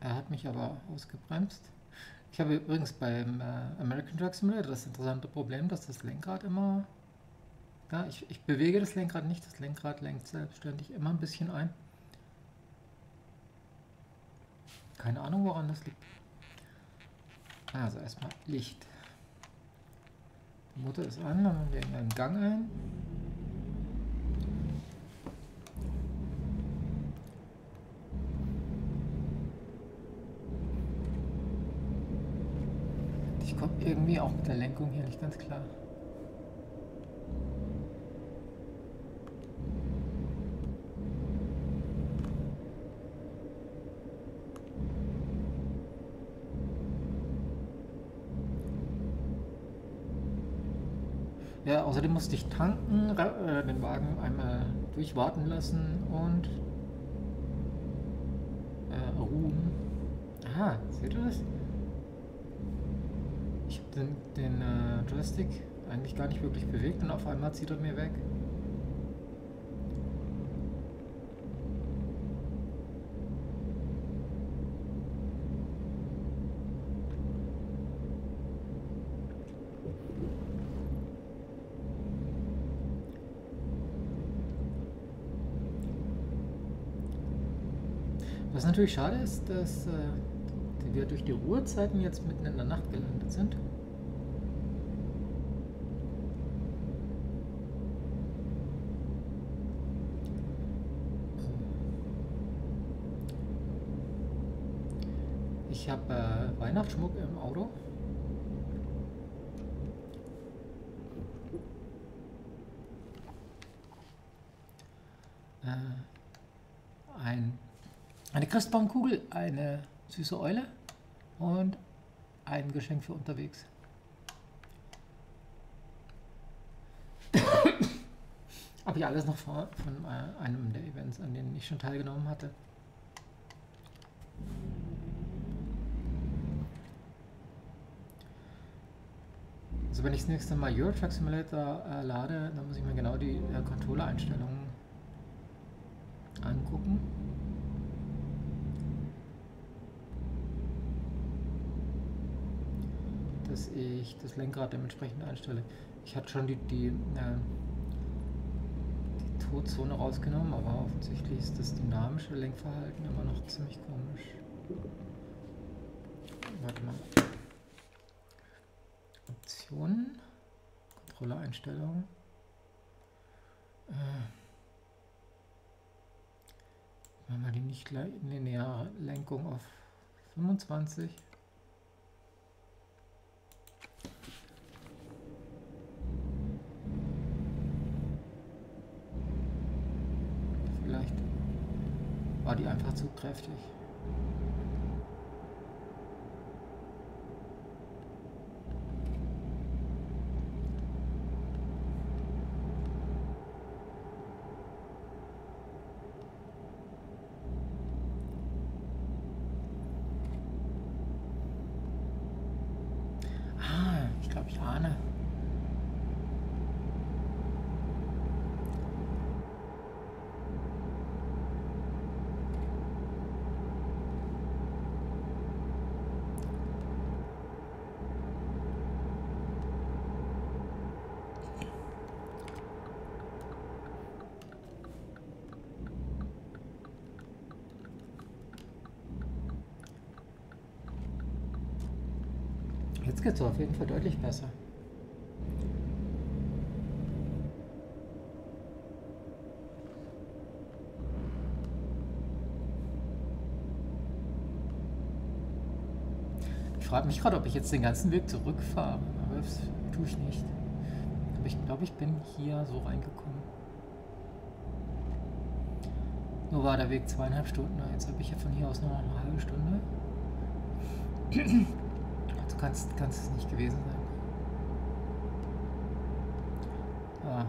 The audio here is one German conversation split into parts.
Er hat mich aber ausgebremst. Ich habe übrigens beim äh, American Truck Simulator das interessante Problem, dass das Lenkrad immer... Ja, ich, ich bewege das Lenkrad nicht, das Lenkrad lenkt selbstständig immer ein bisschen ein. Keine Ahnung, woran das liegt. Also erstmal Licht. Der Motor ist an, dann haben wir einen Gang ein. Ich komme irgendwie auch mit der Lenkung hier nicht ganz klar. Ja, außerdem musste ich tanken, äh, den Wagen einmal durchwarten lassen und äh, ruhen. Aha, seht ihr das? Den, den äh, Joystick eigentlich gar nicht wirklich bewegt und auf einmal zieht er mir weg. Was natürlich schade ist, dass äh, wir durch die Ruhezeiten jetzt mitten in der Nacht gelandet sind. Ich habe äh, Weihnachtsschmuck im Auto. Äh, ein, eine Christbaumkugel, eine süße Eule und ein Geschenk für unterwegs. Habe ich alles noch von, von äh, einem der Events, an denen ich schon teilgenommen hatte. Also wenn ich das nächste Mal Euro Truck Simulator äh, lade, dann muss ich mir genau die äh, Controller-Einstellungen angucken. Dass ich das Lenkrad dementsprechend einstelle. Ich hatte schon die, die, äh, die Todzone rausgenommen, aber offensichtlich ist das dynamische Lenkverhalten immer noch ziemlich komisch. Warte mal. Optionen, Kontrolleinstellungen. Äh, machen wir die nicht lineare Lenkung auf 25. Vielleicht war die einfach zu kräftig. Ah, ich glaube, ich ahne. Jetzt geht es auf jeden Fall deutlich besser. Ich frage mich gerade, ob ich jetzt den ganzen Weg zurückfahre, aber das tue ich nicht. Aber ich glaube, ich bin hier so reingekommen. Nur war der Weg zweieinhalb Stunden, jetzt habe ich ja von hier aus nur noch eine halbe Stunde. Kannst es nicht gewesen sein. Ah.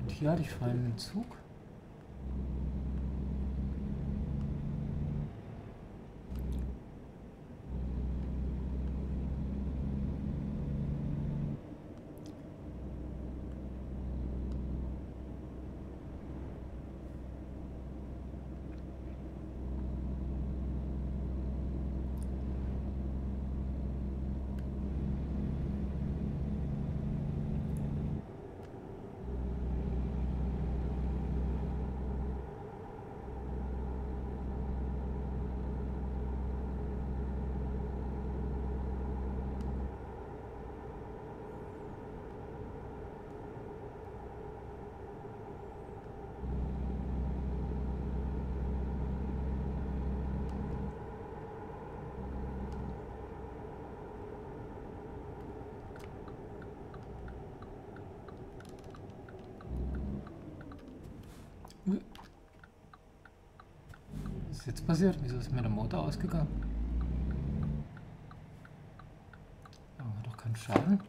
Und hier hatte ich vorhin einen Zug. ist jetzt passiert? Wieso ist mir der Motor ausgegangen? Aber doch keinen Schaden.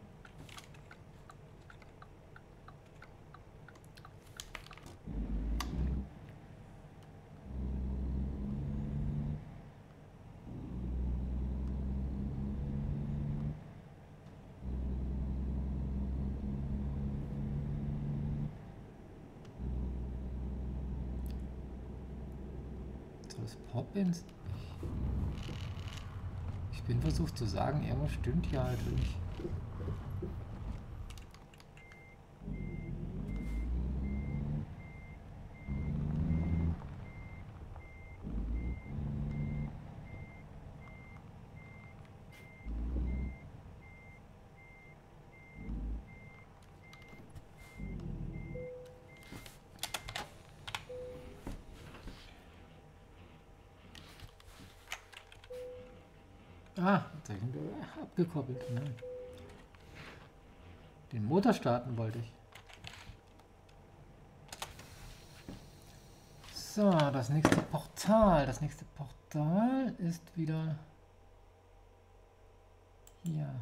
Ich bin versucht zu sagen, irgendwas stimmt hier halt nicht. Ah, Zeichen abgekoppelt. Nein. Den Motor starten wollte ich. So, das nächste Portal. Das nächste Portal ist wieder hier.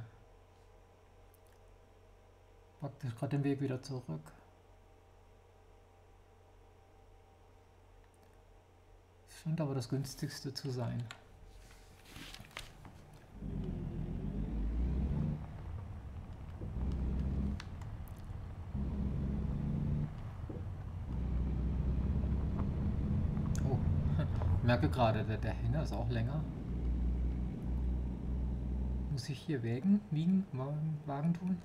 Praktisch gerade den Weg wieder zurück. Scheint aber das günstigste zu sein. Merke gerade, der, der Hänger ist auch länger. Muss ich hier wägen, wiegen, wagen tun?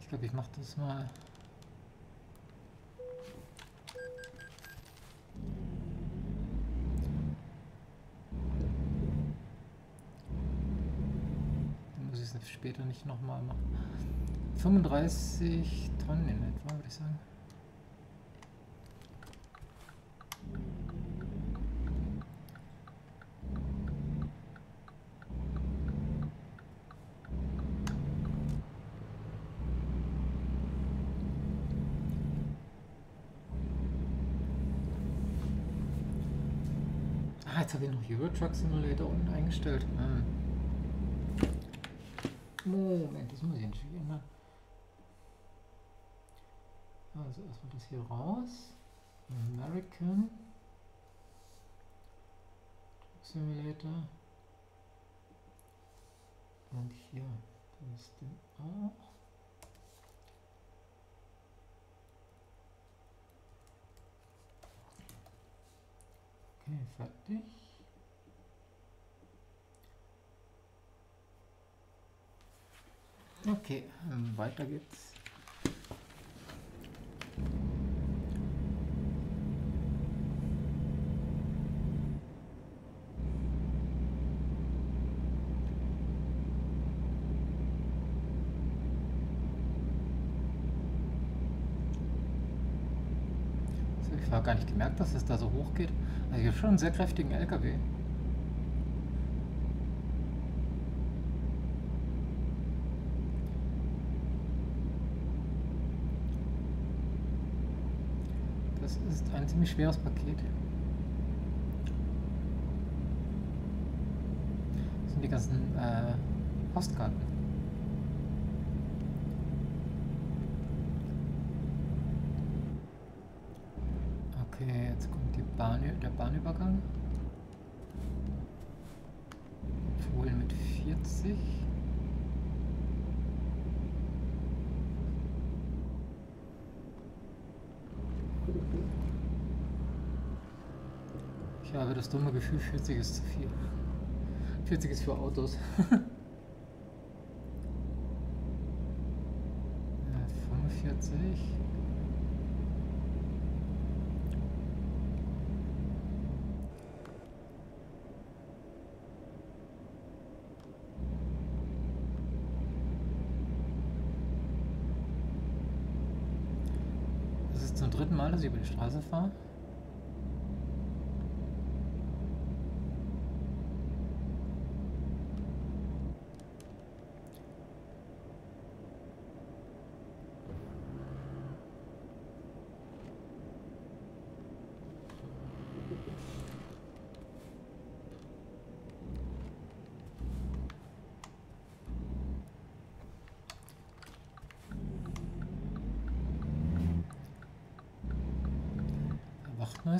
Ich glaube, ich mache das mal. Dann muss ich es später nicht nochmal machen. 35 Tonnen in etwa, würde ich sagen. Ah, jetzt habe ich noch Euro Truck Simulator unten eingestellt. Hm. Moment, das muss ich natürlich ändern. Also erstmal das hier raus. American Simulator. Und hier das Ding auch. Okay, fertig. Okay, weiter geht's. gar nicht gemerkt, dass es da so hoch geht. Also hier schon einen sehr kräftigen LKW. Das ist ein ziemlich schweres Paket. Das sind die ganzen äh, Postkarten. Bahn, der Bahnübergang. Fohlen mit 40. Ich habe das dumme Gefühl, 40 ist zu viel. 40 ist für Autos. 45. dritten Mal, dass ich über die Straße fahre.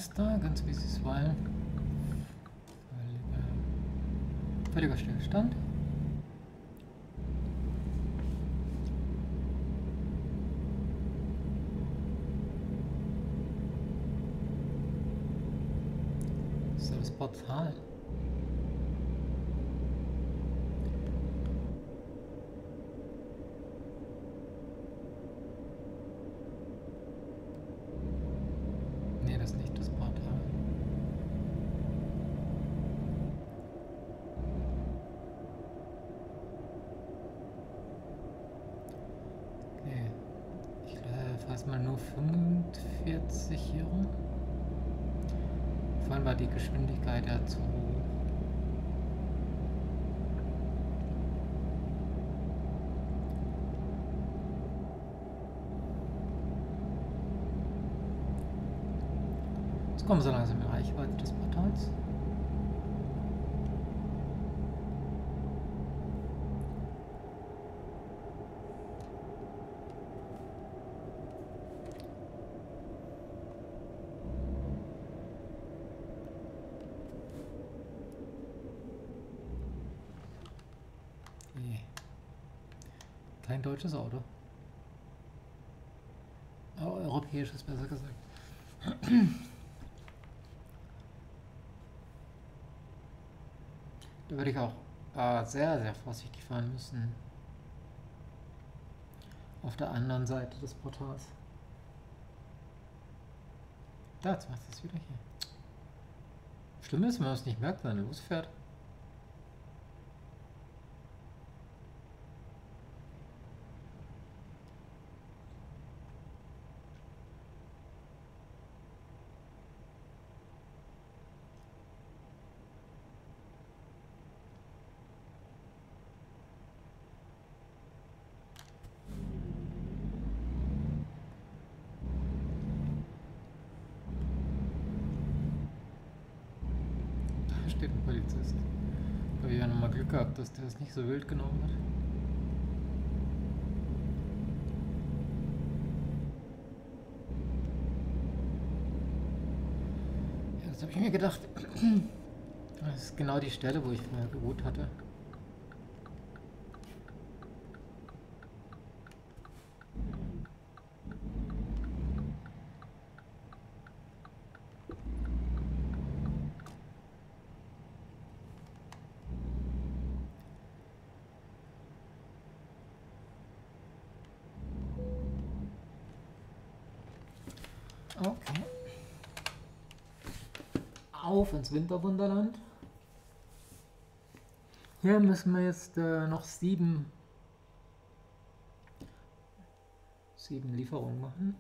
Wachtmeister, ganz wie sie es wollen. Völliger Stillstand. Ist das Portal. Nee, das ist nicht das Portal. Okay. Ich äh, fasse mal nur 45 hier rum. Vorhin war die Zu. Jetzt kommen so langsam in Reichweite des Portals. Nee. Kein deutsches Auto. Europäisches, besser gesagt. Da würde ich auch äh, sehr, sehr vorsichtig fahren müssen. Auf der anderen Seite des Portals. Da, jetzt macht es wieder hier. Schlimm ist, wenn man es nicht merkt, wenn er losfährt. Da steht ein Polizist. Da habe ich ja nochmal Glück gehabt, dass der es nicht so wild genommen hat. Ja, das habe ich mir gedacht. Das ist genau die Stelle, wo ich vorher geruht hatte. Okay. Auf ins Winterwunderland. Hier müssen wir jetzt äh, noch sieben, sieben Lieferungen machen.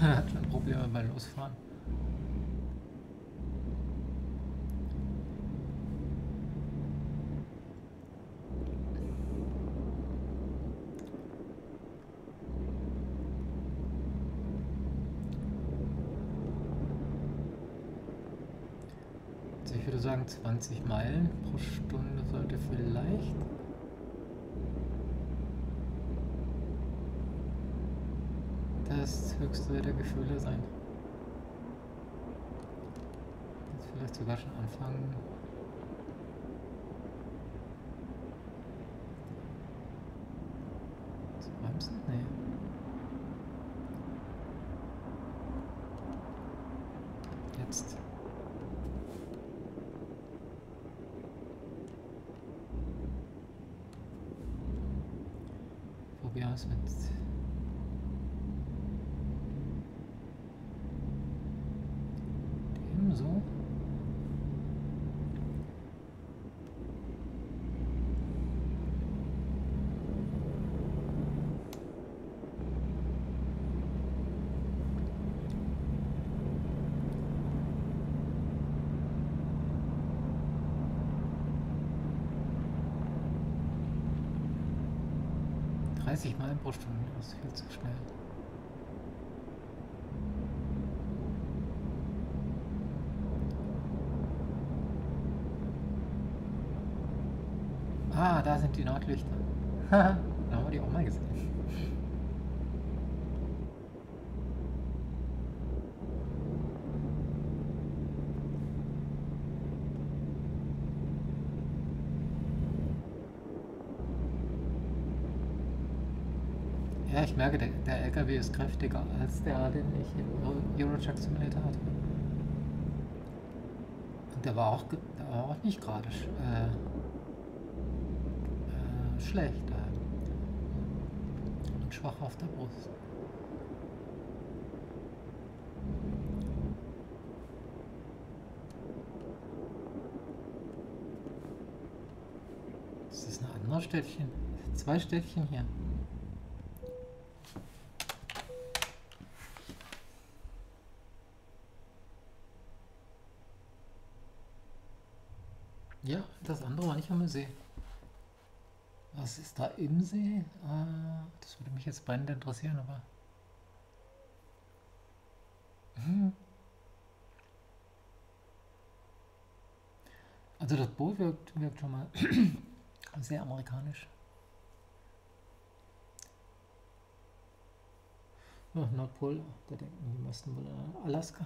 Hat schon Probleme beim Losfahren. Also ich würde sagen 20 Meilen pro Stunde sollte vielleicht das höchste der Gefühle sein. Jetzt vielleicht sogar schon anfangen. Zu bremsen? Nee. Jetzt. announcements. 30 Meilen pro Stunde, das ist viel zu schnell. Ah, da sind die Nordlichter. da haben wir die auch mal gesehen. Merke, der, der LKW ist kräftiger als der, den ich im Eurotruck Simulator hatte. Und der war auch, der war auch nicht gerade äh, äh, schlecht. Äh, und schwach auf der Brust. Das ist ein anderes Städtchen. Zwei Städtchen hier. Ja, das andere war nicht am See. Was ist da im See? Ah, das würde mich jetzt brennend interessieren, aber. Hm. Also das Boot wirkt, wirkt schon mal sehr amerikanisch. Ja, Nordpol, da denken die meisten wohl an Alaska.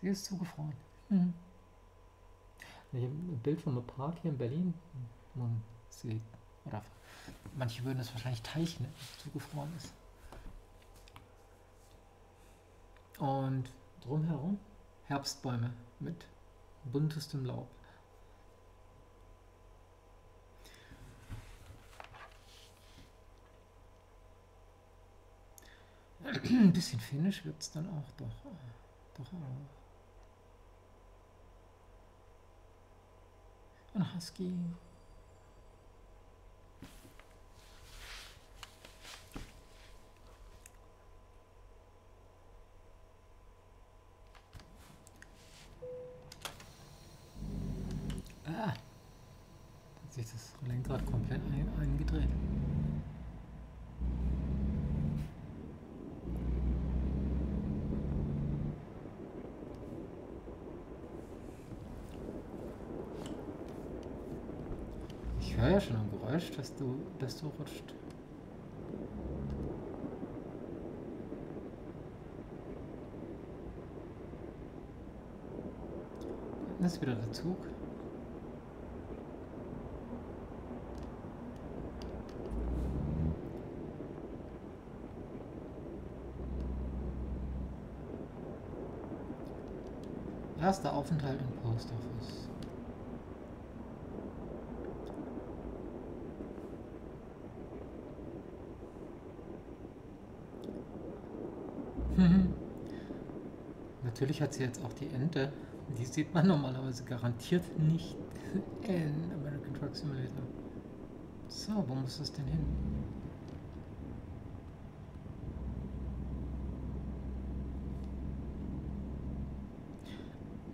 Sie ist zugefroren. Mhm. Ein Bild von einem Park hier in Berlin. Man sieht, oder manche würden es wahrscheinlich Teich nennen, zugefroren ist. Und drumherum Herbstbäume mit buntestem Laub. Ein bisschen finnisch wird es dann auch doch. Doch auch. Ein Husky. Ah, hat sich das Lenkrad komplett ein eingedreht. Ich höre ja schon Geräusch, dass du, dass du rutscht. Das ist wieder der Zug. Erster Aufenthalt im Post Office. Mhm. Natürlich hat sie jetzt auch die Ente. Die sieht man normalerweise garantiert nicht in American Truck Simulator. So, wo muss das denn hin?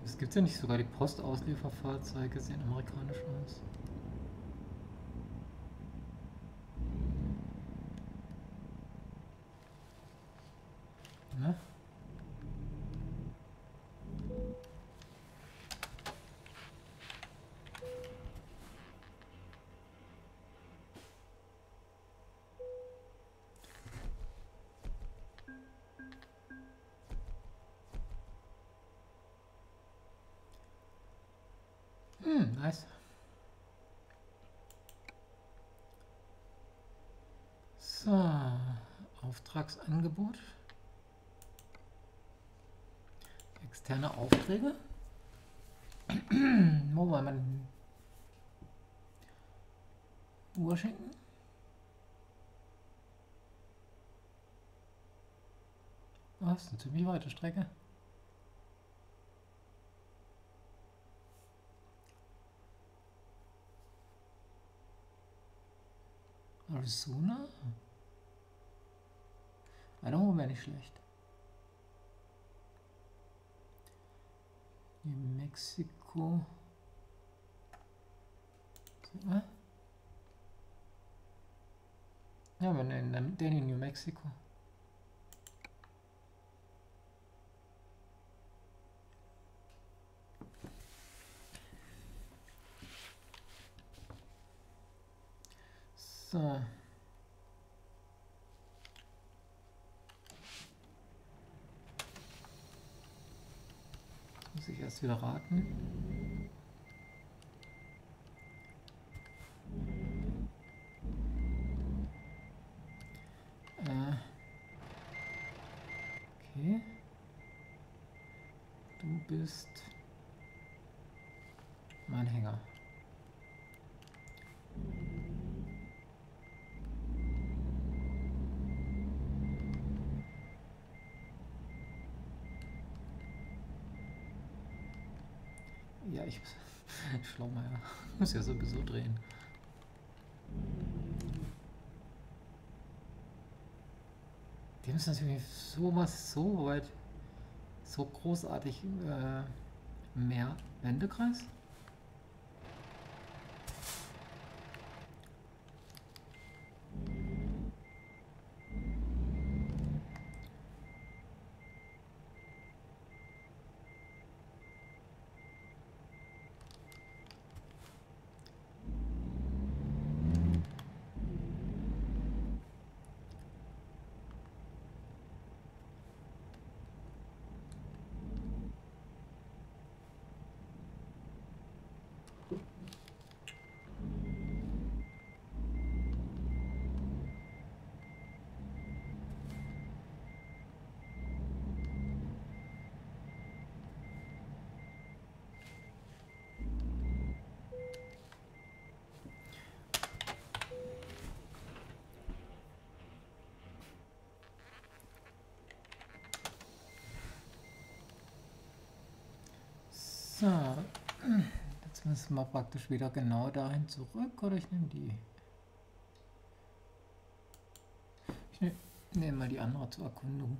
Es gibt ja nicht sogar die Postauslieferfahrzeuge sehen amerikanisch aus. Auftragsangebot. Externe Aufträge. Wo war man? Washington? Das ist eine ziemlich weite Strecke. Arizona? Eine Hohe wäre nicht schlecht. New Mexico. Ja, aber den in New Mexico. So. Muss ich erst wieder raten. Äh. Okay. Du bist mein Hänger. Ja, ich Schlaumeier. Muss ja sowieso drehen. Dem ist natürlich sowas so weit, so großartig äh, mehr Wendekreis. So, jetzt müssen wir praktisch wieder genau dahin zurück oder ich nehme die. Ich nehme nehm mal die andere zur Erkundung.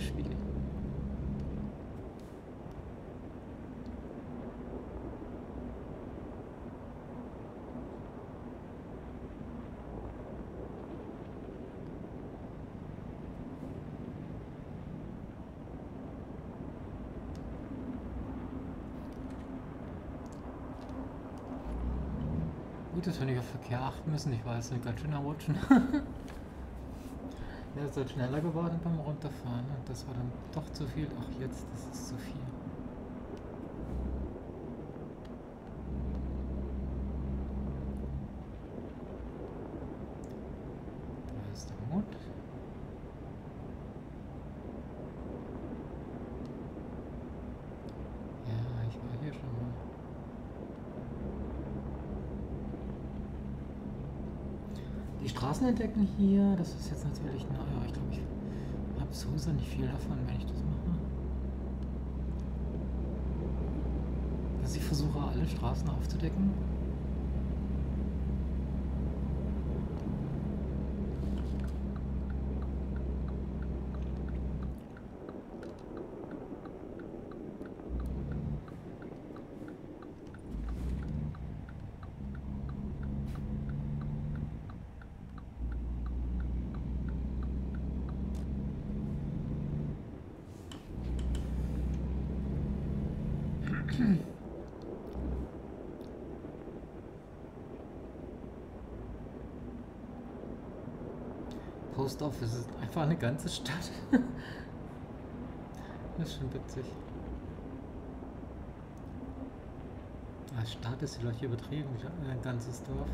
Rückspiegel. Gut, dass wir nicht auf Verkehr achten müssen. Ich weiß, nicht ganz schön errutschen. Er ist halt schneller geworden beim Runterfahren und das war dann doch zu viel. Ach jetzt, das ist zu viel. Da ist der Mond. Ja, ich war hier schon mal. Die Straßen entdecken hier, das ist jetzt natürlich neu, aber ich glaube, ich habe sowieso nicht viel davon, wenn ich das mache. Dass ich versuche, alle Straßen aufzudecken. Post ist einfach eine ganze Stadt. das ist schon witzig. Als Stadt ist vielleicht übertrieben, ein ganzes Dorf.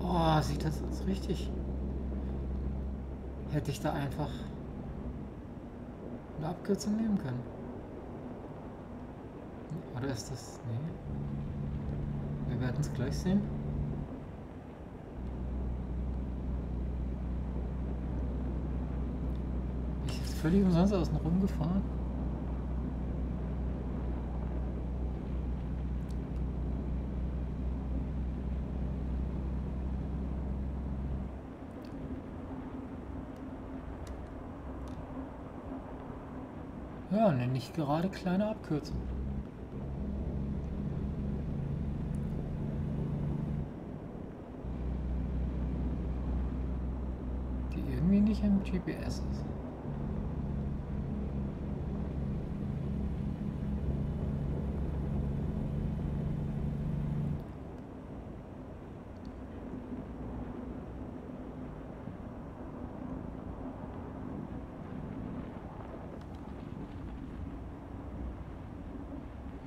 Oh, sieht das aus richtig. Hätte ich da einfach eine Abkürzung nehmen können. Oder ist das. Nee. Wir werden es gleich sehen. Ich ist völlig umsonst außen rum gefahren. Ja, eine nicht gerade kleine Abkürzung. Die irgendwie nicht im GPS ist.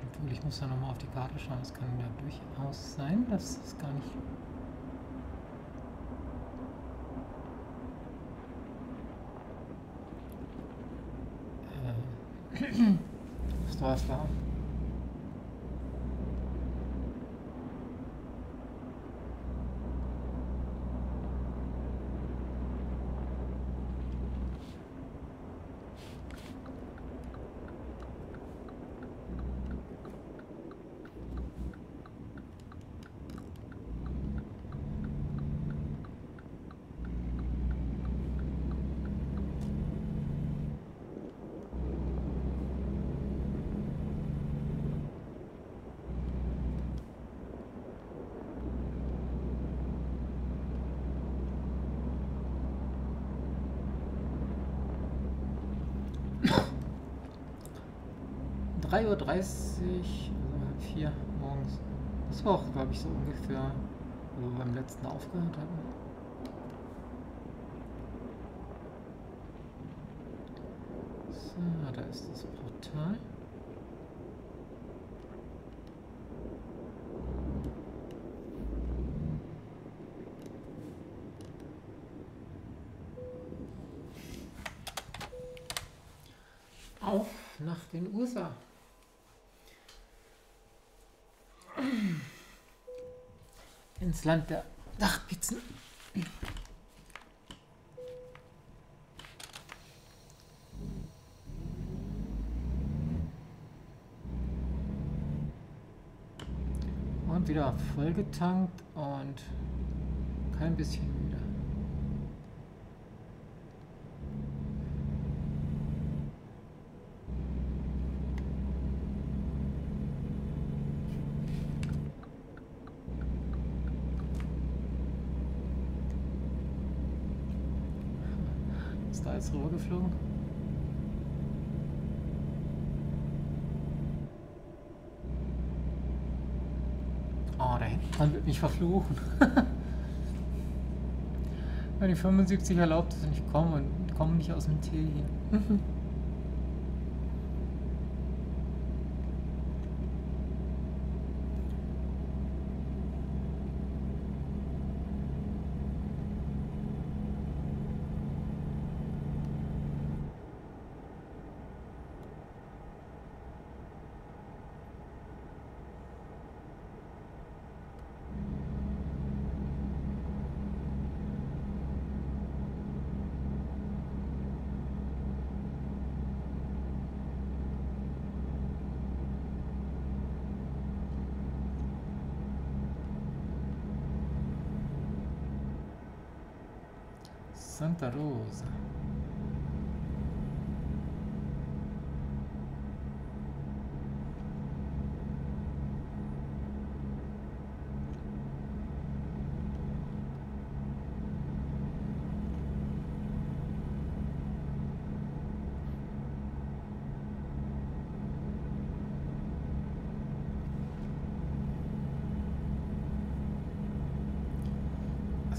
Obwohl, ich muss ja nochmal auf die Karte schauen. Es kann ja durchaus sein, dass es gar nicht... 30, also vier morgens. Das war auch, glaube ich, so ungefähr, wo wir beim letzten aufgehört hatten. So, da ist das Portal. Auf nach den Ursachen. Ins Land der Dachpizzen. Und wieder vollgetankt und kein bisschen müde. Ist da jetzt rübergeflogen? Oh, da hinten dran wird mich verfluchen. Wenn die 75 erlaubt ist und ich komme und komme nicht aus dem Tee hier. Santa Rosa.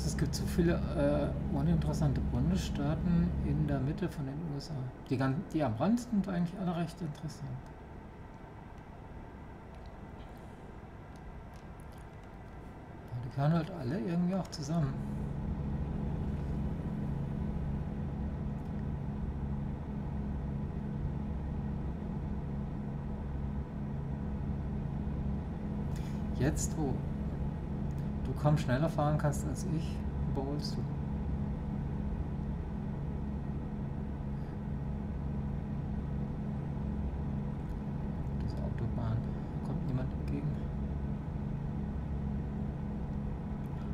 es gibt zu viele äh, uninteressante Bundesstaaten in der Mitte von den USA. Die, die am Rand sind eigentlich alle recht interessant. Aber die gehören halt alle irgendwie auch zusammen. Jetzt, wo du kaum schneller fahren kannst als ich, überholst du. Diese Autobahn, da kommt niemand entgegen.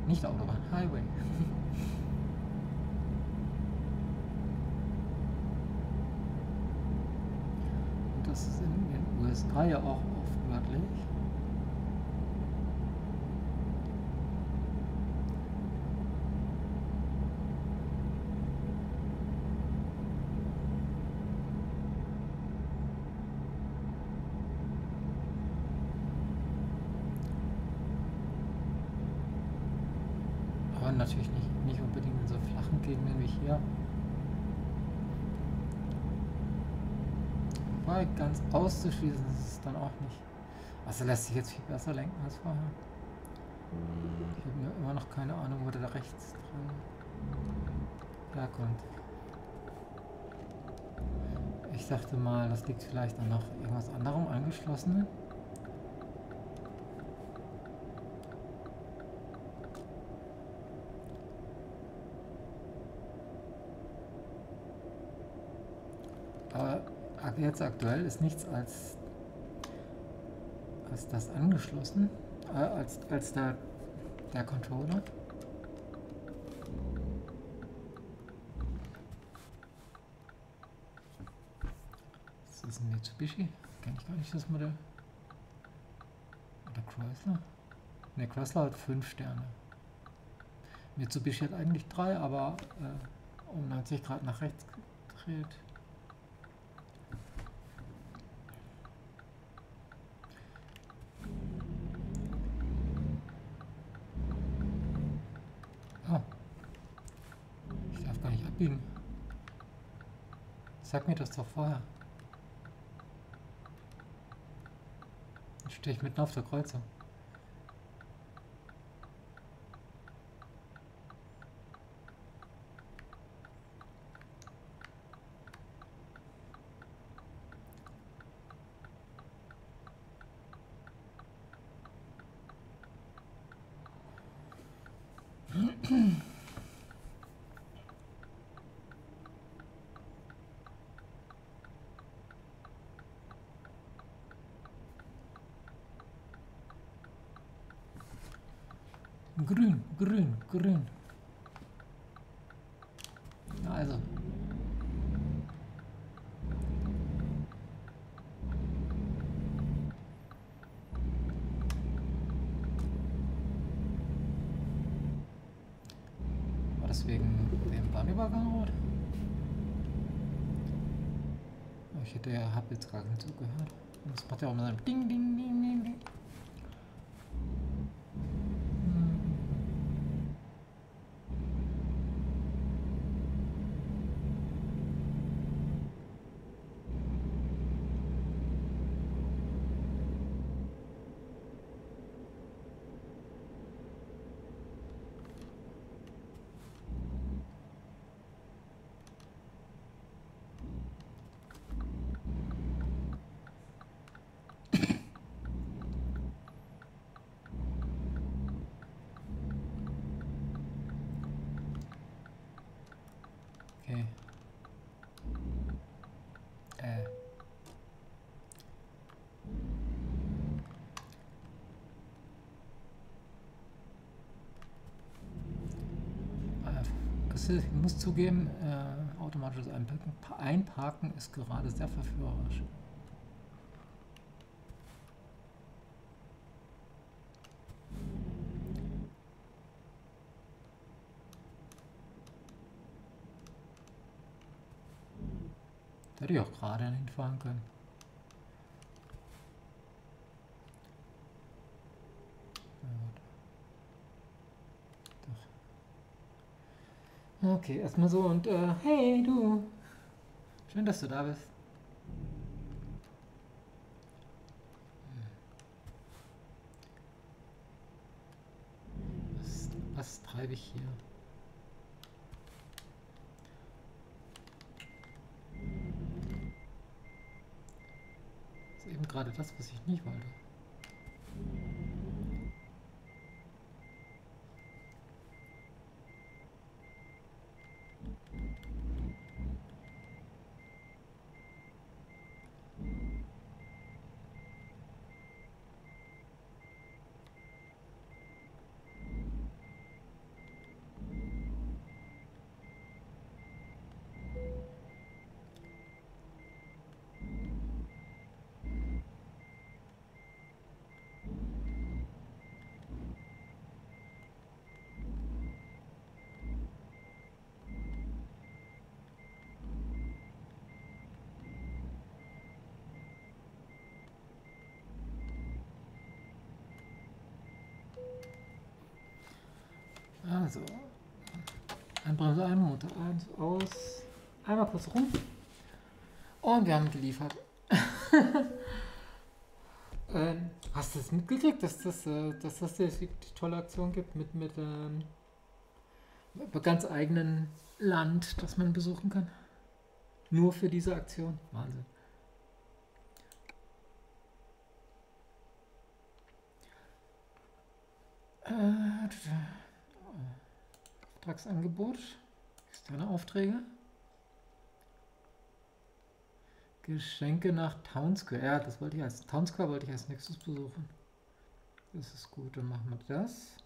Nicht Autobahn, Highway. Und das ist in den USA ja auch oft wörtlich. natürlich nicht, nicht unbedingt in so flachen Gegenden wie hier. Wobei auszuschließen ist es dann auch nicht. Also lässt sich jetzt viel besser lenken als vorher. Ich habe mir immer noch keine Ahnung, wo der rechts dran herkommt. Ich dachte mal, das liegt vielleicht an noch irgendwas anderem angeschlossenen. Jetzt aktuell ist nichts als, als das angeschlossen, äh, als, als der, der Controller. Das ist ein Mitsubishi, kenne ich gar nicht das Modell. Oder Chrysler? Ne, Chrysler hat 5 Sterne. Mitsubishi hat eigentlich 3, aber äh, um 90 Grad nach rechts gedreht. Abbiegen. Sag mir das doch vorher. Dann stehe ich mitten auf der Kreuzung. Grün, grün. Also. War das wegen dem Bahnübergang rot? Ich hätte ja, hab jetzt gar nicht zugehört. Das macht ja auch so ein Ding, Ding, Ding, Ding. ich muss zugeben, äh, automatisches Einparken, Einparken ist gerade sehr verführerisch. Da hätte ich auch gerade hinfahren können. Okay, erstmal so und äh, hey du. Schön, dass du da bist. Was, was treibe ich hier? Das ist eben gerade das, was ich nicht wollte. Also, Handbremse ein, Motor 1 aus. Einmal kurz rum. Und wir haben geliefert. ähm, hast du es mitgekriegt, dass das, äh, dass das die, die tolle Aktion gibt mit, mit ähm, ganz eigenen Land, das man besuchen kann? Nur für diese Aktion? Wahnsinn. Äh, Auftragsangebot, externe Aufträge. Geschenke nach Town Square. Ja, das wollte ich als Town Square wollte ich als nächstes besuchen. Das ist gut, dann machen wir das.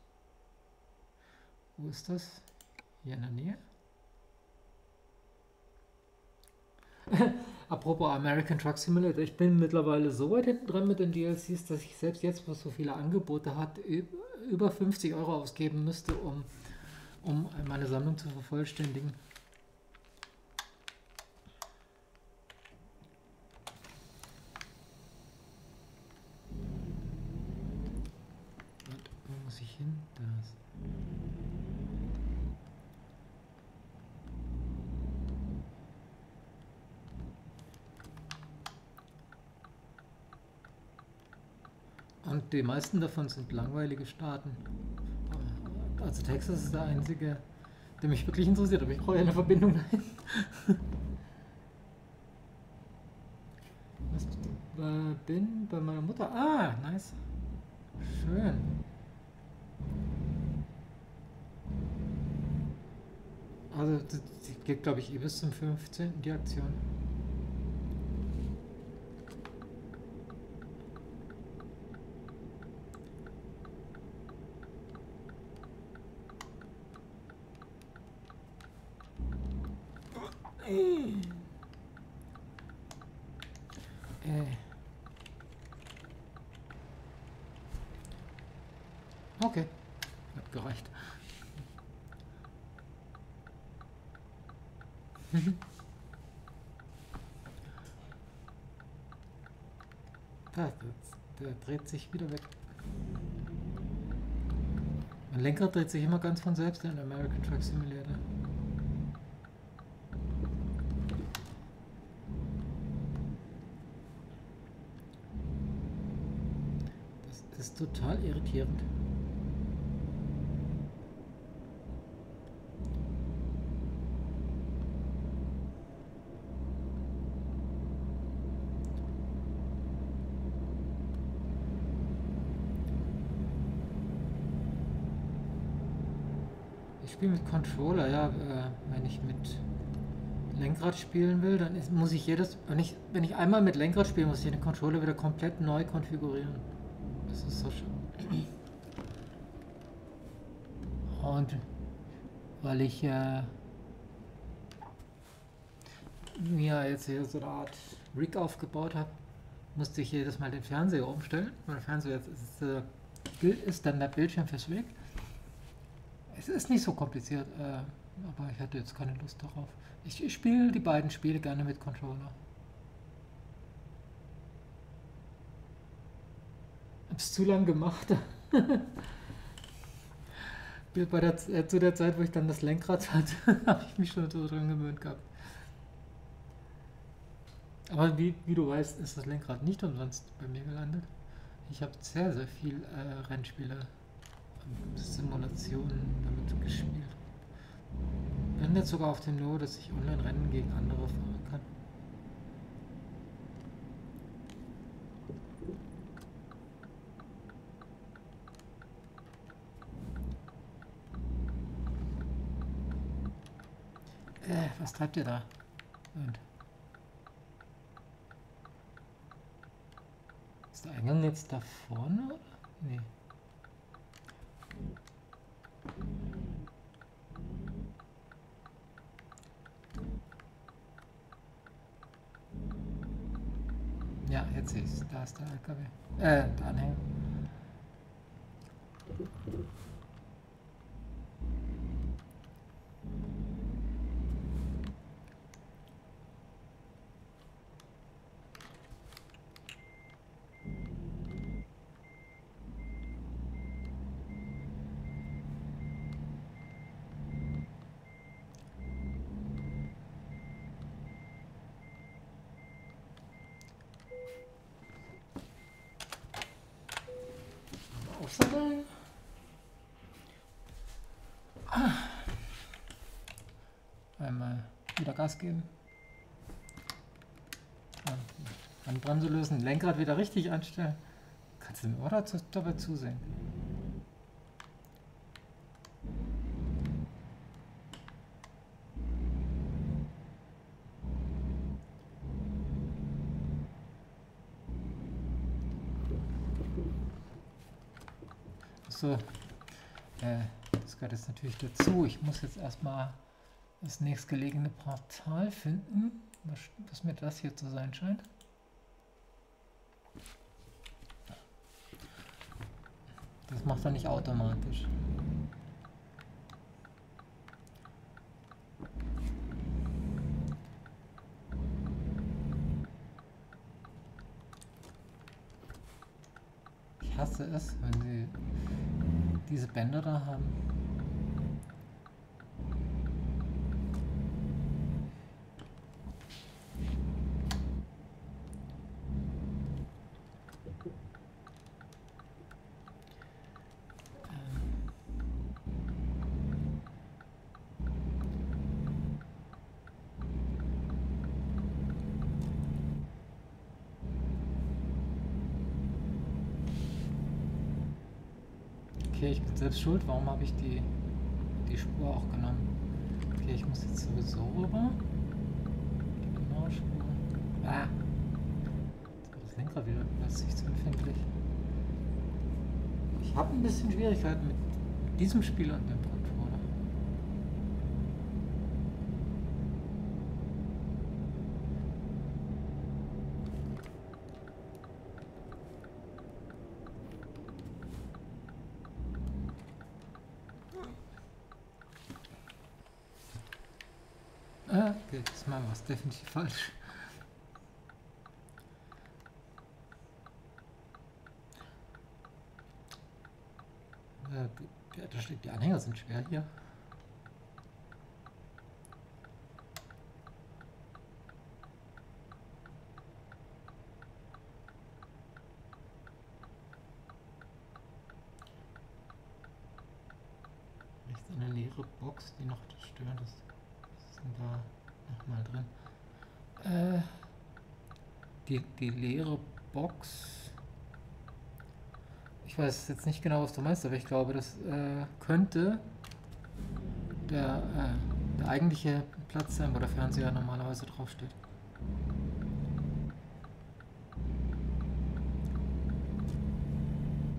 Wo ist das? Hier in der Nähe. Apropos American Truck Simulator, ich bin mittlerweile so weit hinten dran mit den DLCs, dass ich selbst jetzt, wo es so viele Angebote hat, über 50 Euro ausgeben müsste, um um meine Sammlung zu vervollständigen. Wo muss ich hin? Und die meisten davon sind langweilige Staaten. Also Texas ist der einzige, der mich wirklich interessiert, aber ich brauche eine Verbindung dahin. Was, äh, bin bei meiner Mutter. Ah, nice. Schön. Also, die geht, glaube ich, eh bis zum 15. die Aktion. Dreht sich wieder weg. Mein Lenkrad dreht sich immer ganz von selbst in American Truck Simulator. Das ist total irritierend. Spiele mit Controller, ja. Äh, wenn ich mit Lenkrad spielen will, dann ist, muss ich jedes, wenn ich, wenn ich einmal mit Lenkrad spiele, muss ich den Controller wieder komplett neu konfigurieren. Das ist so schön. Und weil ich äh, mir jetzt hier so eine Art Rig aufgebaut habe, musste ich jedes Mal den Fernseher umstellen. Mein Fernseher jetzt ist, äh, ist dann der Bildschirm fürs Rig. Ist nicht so kompliziert, äh, aber ich hatte jetzt keine Lust darauf. Ich, ich spiele die beiden Spiele gerne mit Controller. Hab's zu lang gemacht. der, äh, zu der Zeit, wo ich dann das Lenkrad hatte, habe ich mich schon so dran gewöhnt gehabt. Aber wie, wie du weißt, ist das Lenkrad nicht umsonst bei mir gelandet. Ich habe sehr, sehr viel äh, Rennspiele Simulationen gespielt. Bin jetzt sogar auf dem Niveau, dass ich Online-Rennen gegen andere fahren kann. Äh, was treibt ihr da? Und ist der Eingang jetzt da vorne? Nee. Ja, jetzt sehe ich es. Da ist der LKW. Äh, der Anhänger. Aufsammeln. Einmal wieder Gas geben. Handbremse lösen, Lenkrad wieder richtig einstellen. Kannst du mir oder dabei zusehen? So, äh, das gehört jetzt natürlich dazu. Ich muss jetzt erstmal das nächstgelegene Portal finden, was, was mir das hier zu sein scheint. Das macht er nicht automatisch. Ich hasse es, wenn sie diese Bänder da haben. Okay, ich bin selbst schuld. Warum habe ich die, die Spur auch genommen? Okay, ich muss jetzt sowieso rüber. Genau, Spur. Ah! Jetzt wird das Lenkrad wieder plötzlich zu empfindlich. Ich habe ein bisschen Schwierigkeiten mit diesem Spiel und dem Controller. Ah, okay, diesmal war es definitiv falsch. Äh, die Anhänger sind schwer hier. Rechts eine leere Box, die noch störend ist. Was ist denn da nochmal drin? Die, die leere Box. Ich weiß jetzt nicht genau, was du meinst, aber ich glaube, das äh, könnte der, äh, der eigentliche Platz sein, wo der Fernseher normalerweise draufsteht.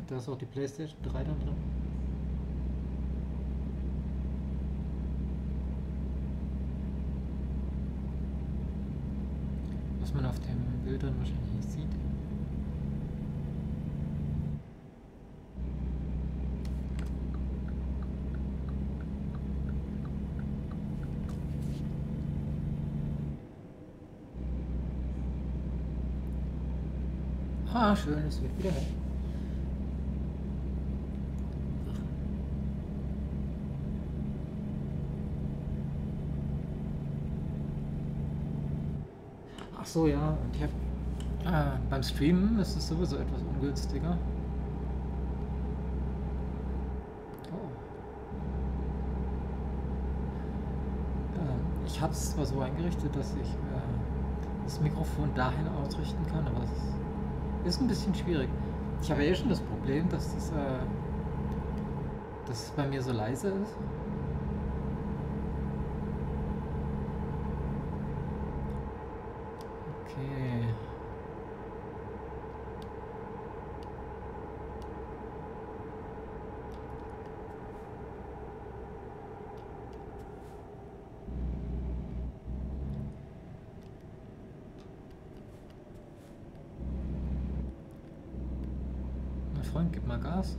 Da ist auch die Playstation 3 dann drin. Was man auf den Bildern wahrscheinlich nicht sieht. Ah, schön, es wird wieder hell. Ach so, ja, und ich habe äh, beim Streamen ist es sowieso etwas ungünstiger. Oh. Äh, ich habe es zwar so eingerichtet, dass ich äh, das Mikrofon dahin ausrichten kann, aber es ist ein bisschen schwierig. Ich habe ja eh schon das Problem, dass das, äh, dass es bei mir so leise ist. Okay. Mein Freund, gib mal Gas.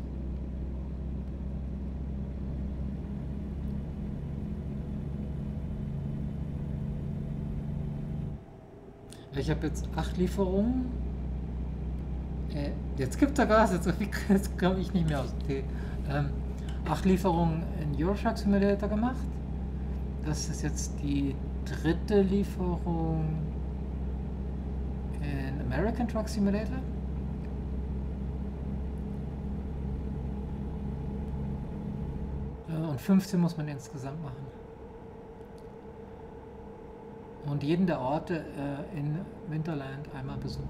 Ich habe jetzt acht Lieferungen. Äh, jetzt gibt er Gas, jetzt, jetzt komme ich nicht mehr aus Tee. Ähm, acht Lieferungen in Euroshark Simulator gemacht. Das ist jetzt die dritte Lieferung in American Truck Simulator. Äh, und 15 muss man insgesamt machen. Und jeden der Orte äh, in Winterland einmal besuchen.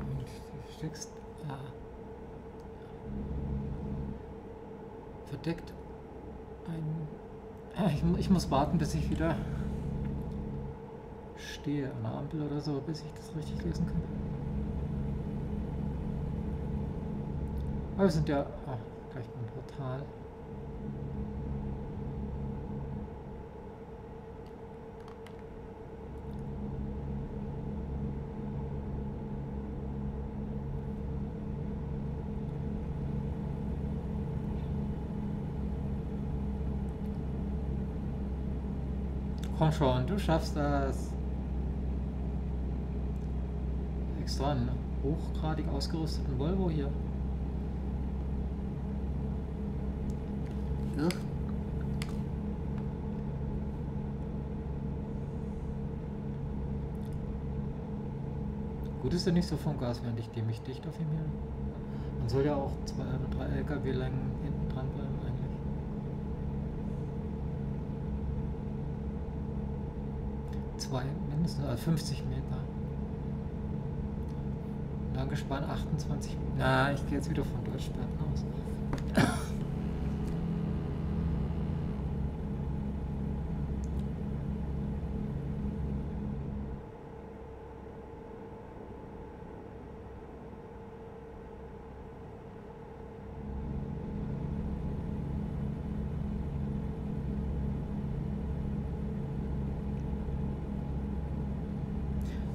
Und du steckst äh, verdeckt ein. Äh, ich, ich muss warten, bis ich wieder stehe an der Ampel oder so, bis ich das richtig lesen kann. Aber wir sind ja ah, gleich beim Portal. Komm schon, du schaffst das. Extra einen hochgradig ausgerüsteten Volvo hier. Ja. Gut ist er nicht so vom Gas, während ich dämlich dicht auf ihm hier. Man soll ja auch zwei oder drei LKW-Längen hinten dran bleiben eigentlich. Zwei, mindestens also 50 Meter. Langespann 28. Na, ich gehe jetzt wieder von Deutschsperren aus.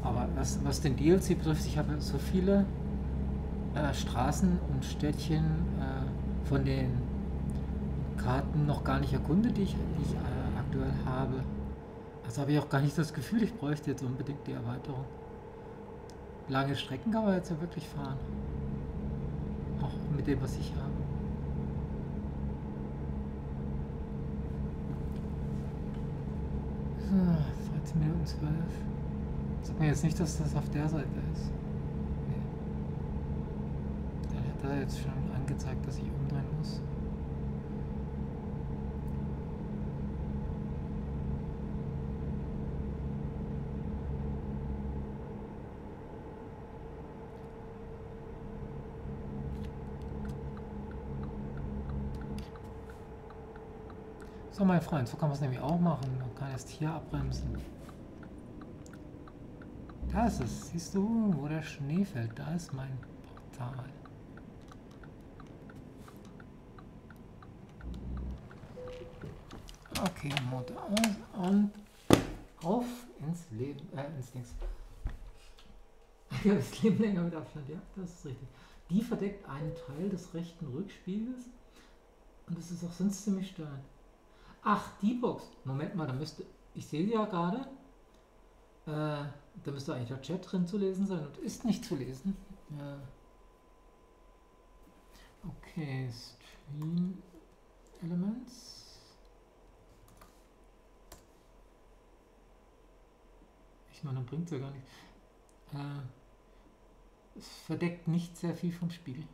Aber was, den DLC betrifft, ich habe so viele äh, Straßen und Städtchen äh, von den Karten noch gar nicht erkundet, die ich, die ich äh, aktuell habe. Also habe ich auch gar nicht das Gefühl, ich bräuchte jetzt unbedingt die Erweiterung. Lange Strecken kann man jetzt ja wirklich fahren. Auch mit dem, was ich habe. So, 13 Minuten 12. Sag mir jetzt nicht, dass das auf der Seite ist. Nee. Der hat da jetzt schon angezeigt, dass ich umdrehen muss. So, mein Freund, so kann man es nämlich auch machen. Man kann erst hier abbremsen. Ist es. Siehst du, wo der Schnee fällt? Da ist mein Portal. Okay, Motor aus und auf ins Leben, äh, ins Dings. Ja, das Leben länger mit Abstand, ja, das ist richtig. Die verdeckt einen Teil des rechten Rückspiegels und das ist auch sonst ziemlich störend. Ach, die Box. Moment mal, da müsste, ich sehe sie ja gerade. Äh, da müsste eigentlich der Chat drin zu lesen sein und ist nicht zu lesen. Ja. Okay, Stream Elements. meine, dann bringt es ja gar nichts. Äh, es verdeckt nicht sehr viel vom Spiegel.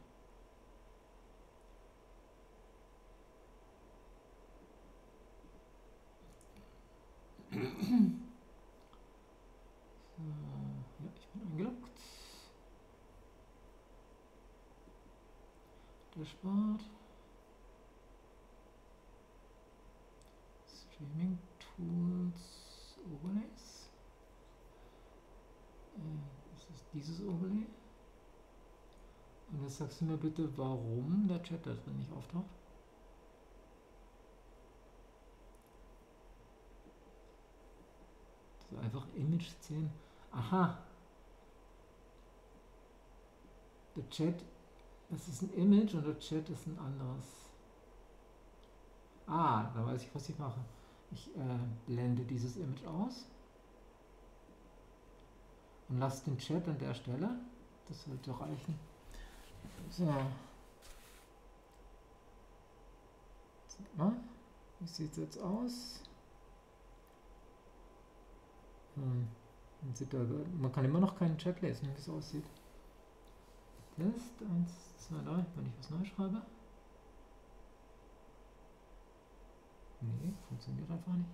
So, ja, ich bin eingeloggt. Dashboard. Streaming Tools Overlays. Äh, das ist dieses Overlay. Und jetzt sagst du mir bitte, warum der Chat da drin nicht auftaucht. So einfach Image 10. Aha. Der Chat, das ist ein Image und der Chat ist ein anderes. Ah, da weiß ich, was ich mache. Ich äh, blende dieses Image aus und lasse den Chat an der Stelle. Das sollte reichen. So. Wie sieht es jetzt aus? Hm. Man, man kann immer noch keinen Chat lesen, wie es aussieht. Test 1, 2, 3, wenn ich was neu schreibe. Nee, funktioniert einfach nicht.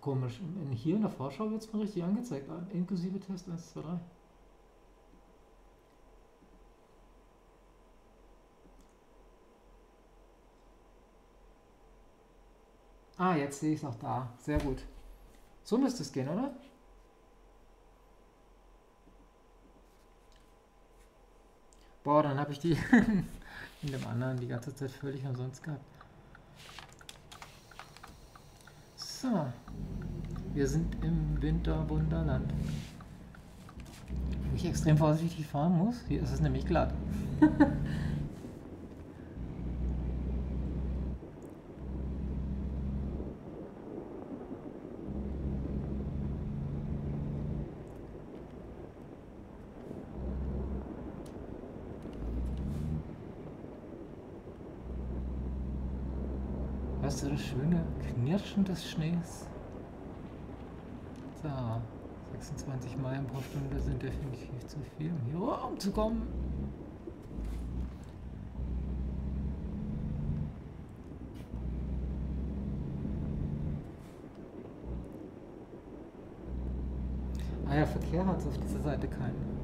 Komisch. Hier in der Vorschau wird es mir richtig angezeigt, inklusive Test 1, 2, 3. Ah, jetzt sehe ich es auch da. Sehr gut. So müsste es gehen, oder? Boah, dann habe ich die in dem anderen die ganze Zeit völlig umsonst gehabt. So. Wir sind im Winterwunderland. Wo ich extrem vorsichtig fahren muss. Hier ist es nämlich glatt. Weißt du das schöne Knirschen des Schnees? So, 26 Meilen pro Stunde sind definitiv zu viel, um hier rumzukommen. Ah ja, Verkehr hat es auf dieser Seite keinen.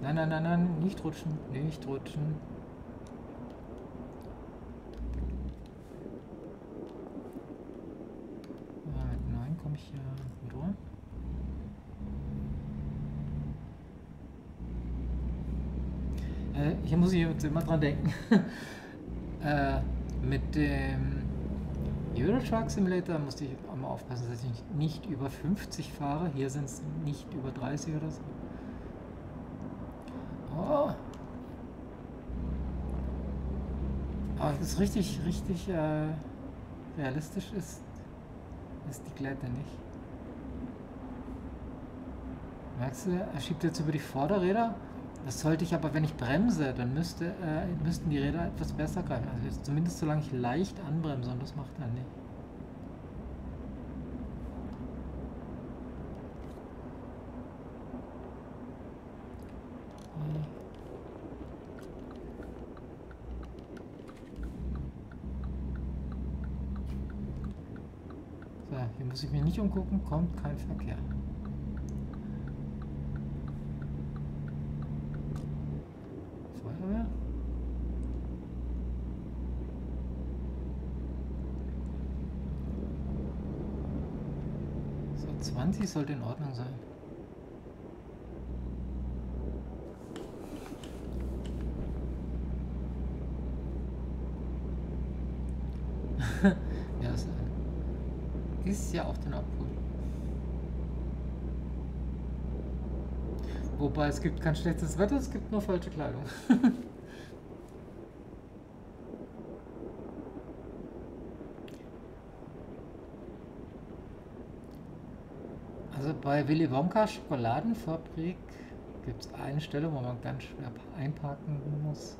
Nein, nein, nein, nein, nicht rutschen, nicht rutschen. muss ich jetzt immer dran denken. äh, mit dem Euro Truck Simulator musste ich auch mal aufpassen, dass ich nicht über 50 fahre. Hier sind es nicht über 30 oder so. Oh. Aber das richtig, richtig äh, realistisch ist, ist die Glätte nicht. Merkst du, er schiebt jetzt über die Vorderräder das sollte ich aber, wenn ich bremse, dann müsste, äh, müssten die Räder etwas besser greifen. Also zumindest solange ich leicht anbremse und das macht er nicht. So, hier muss ich mich nicht umgucken, kommt kein Verkehr. Sollte in Ordnung sein. ja, ist, ist ja auch den Abhol. Wobei es gibt kein schlechtes Wetter, es gibt nur falsche Kleidung. bei Willy Wonka Schokoladenfabrik gibt es eine Stelle, wo man ganz schwer einparken muss.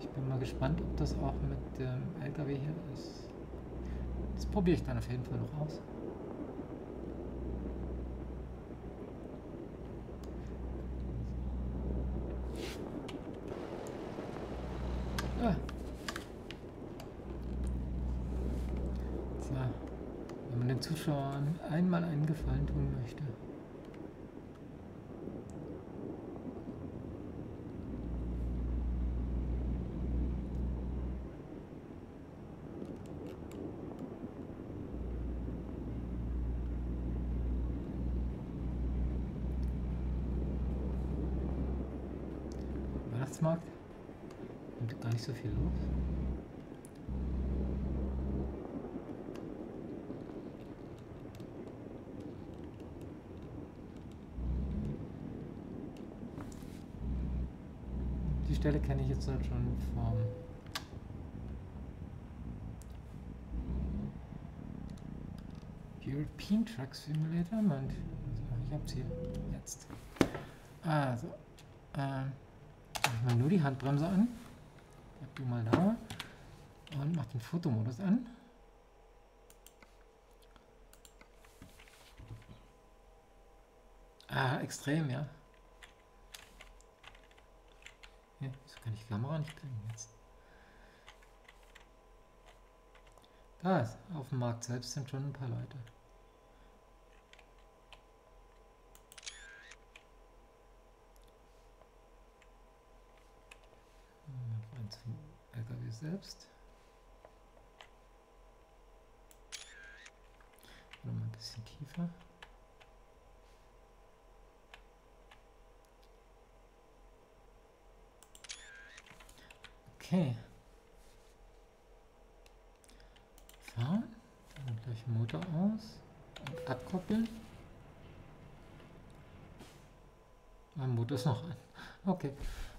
Ich bin mal gespannt, ob das auch mit dem LKW hier ist. Das probiere ich dann auf jeden Fall noch aus. Ah. So, wenn man den Zuschauern einmal einen Gefallen tun möchte. Weihnachtsmarkt? Und gar nicht so viel los. Stelle kenne ich jetzt halt schon vom European Truck Simulator. Moment, ich hab's hier jetzt. Also, ähm, mach mal nur die Handbremse an. Bleib du mal da. Und mach den Fotomodus an. Ah, extrem, ja. ja wieso kann ich Kamera nicht kriegen jetzt? Da ist, auf dem Markt selbst sind schon ein paar Leute. Rein zum LKW selbst. Noch mal ein bisschen tiefer. Okay. Fahren. Dann gleich Motor aus. Und abkoppeln. Mein Motor ist noch an. Okay,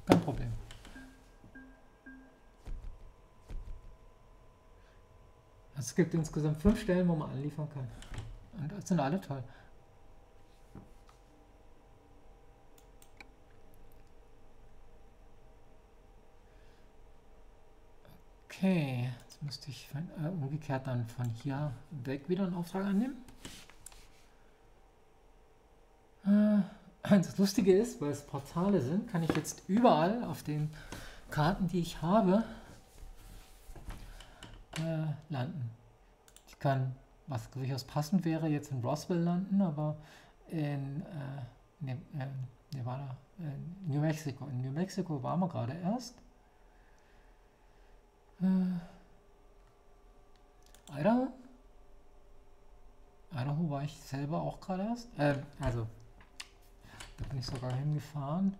kein Problem. Es gibt insgesamt fünf Stellen, wo man anliefern kann. Und das sind alle toll. Okay, jetzt müsste ich äh, umgekehrt dann von hier weg wieder einen Auftrag annehmen. Äh, das Lustige ist, weil es Portale sind, kann ich jetzt überall auf den Karten, die ich habe, äh, landen. Ich kann, was durchaus passend wäre, jetzt in Roswell landen, aber in, äh, ne, äh, Nevada, äh, New Mexico. In New Mexico waren wir gerade erst. Äh, Idaho? Idaho war ich selber auch gerade erst. Äh, also, da bin ich sogar hingefahren.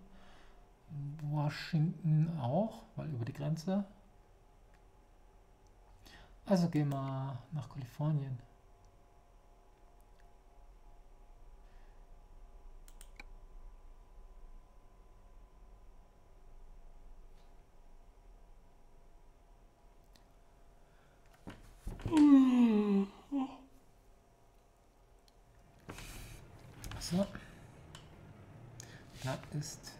Washington auch, weil über die Grenze. Also gehen wir nach Kalifornien. So. Da ist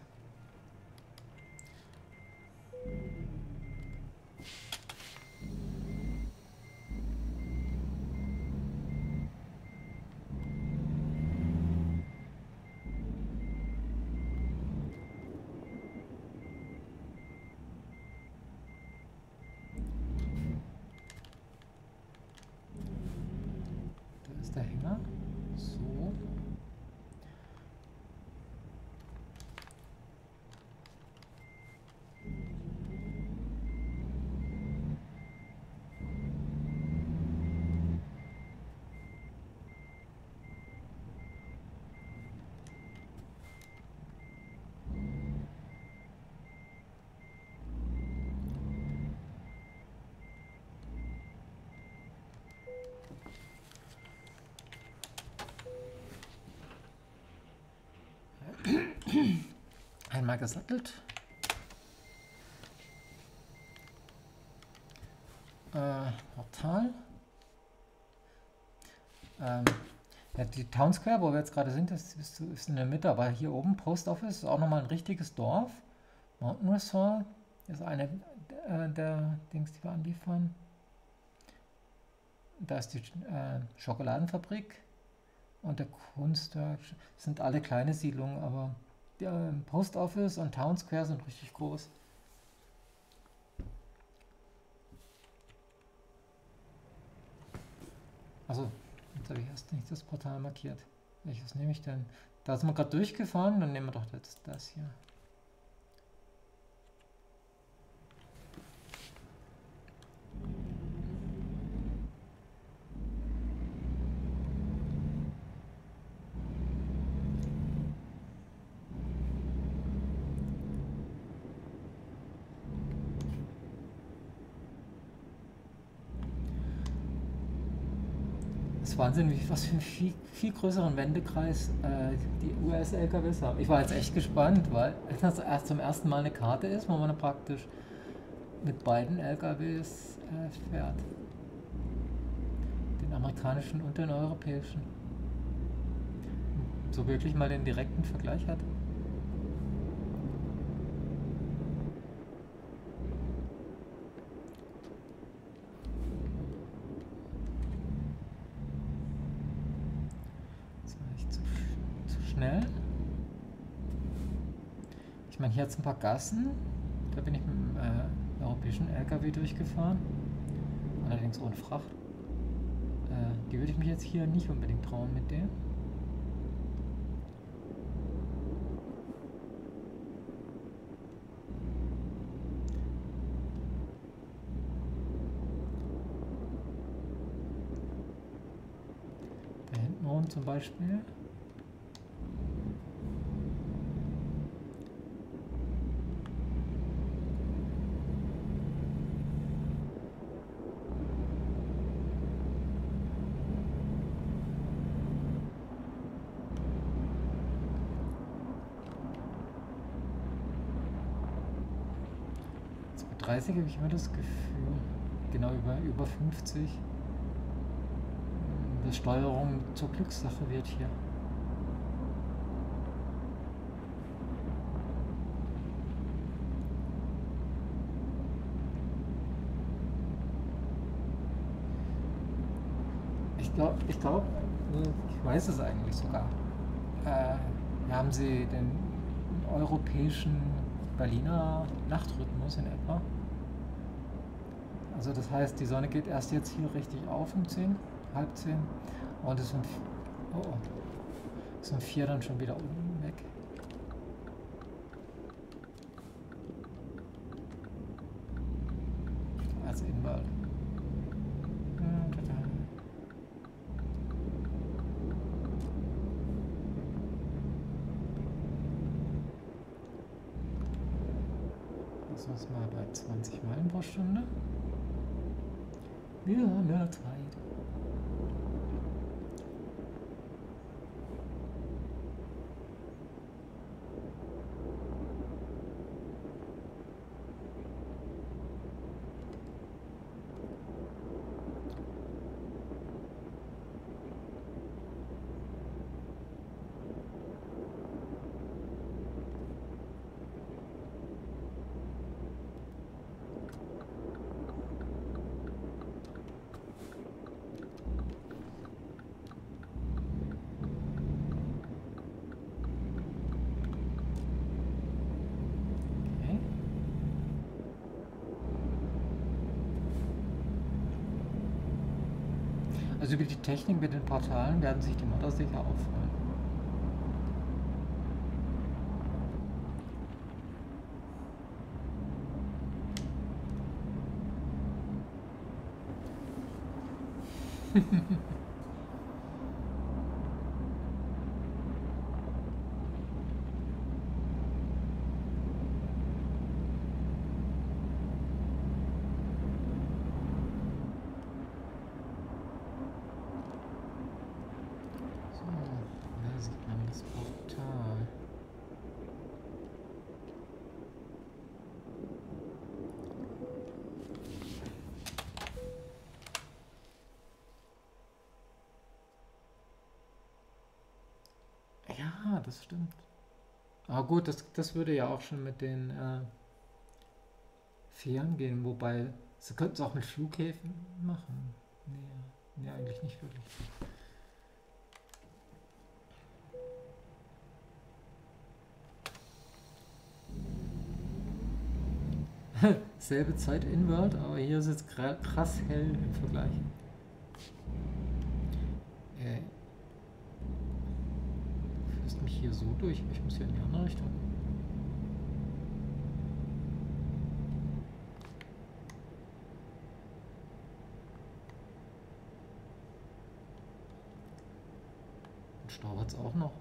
Da ist der Hänger. So. Einmal gesattelt. Äh, Portal. Ähm, ja, die Town Square, wo wir jetzt gerade sind, das ist, ist in der Mitte, aber hier oben Post Office ist auch nochmal ein richtiges Dorf. Mountain Resort ist eine äh, der Dings, die wir anliefern. Da ist die äh, Schokoladenfabrik und der Kunstwerk. Das sind alle kleine Siedlungen, aber Post Office und Town Square sind richtig groß. Also, jetzt habe ich erst nicht das Portal markiert. Welches nehme ich denn? Da sind wir gerade durchgefahren, dann nehmen wir doch jetzt das hier. Wahnsinn, wie, was für einen viel, viel größeren Wendekreis äh, die US-LKWs haben. Ich war jetzt echt gespannt, weil das erst zum ersten Mal eine Karte ist, wo man praktisch mit beiden LKWs äh, fährt. Den amerikanischen und den europäischen. So wirklich mal den direkten Vergleich hat. hier jetzt ein paar Gassen. Da bin ich mit dem äh, europäischen LKW durchgefahren. Allerdings ohne Fracht. Äh, die würde ich mich jetzt hier nicht unbedingt trauen mit dem. Da hinten zum Beispiel. 30 habe ich immer das Gefühl, genau über, über 50, dass Steuerung zur Glückssache wird hier. Ich glaube, ich, glaub, ich weiß es eigentlich sogar. Äh, haben Sie den europäischen Berliner Nachtrhythmus in etwa? Also das heißt, die Sonne geht erst jetzt hier richtig auf um 10, halb 10 und es sind, oh, oh, es sind vier dann schon wieder unten weg. Als Inwald. Lassen wir es mal bei 20 Meilen pro Stunde. Wir haben ja Zeit. Also über die Technik mit den Portalen werden sich die Modder sicher auffallen. das stimmt. Gut, das, das würde ja auch schon mit den äh, Fähren gehen, wobei sie könnten es auch mit Flughäfen machen. Nee, nee, eigentlich nicht wirklich. Selbe Zeit in World, aber hier ist es krass hell im Vergleich. Äh, führst mich hier so durch, ich muss hier in die andere Richtung. Stau hat es auch noch.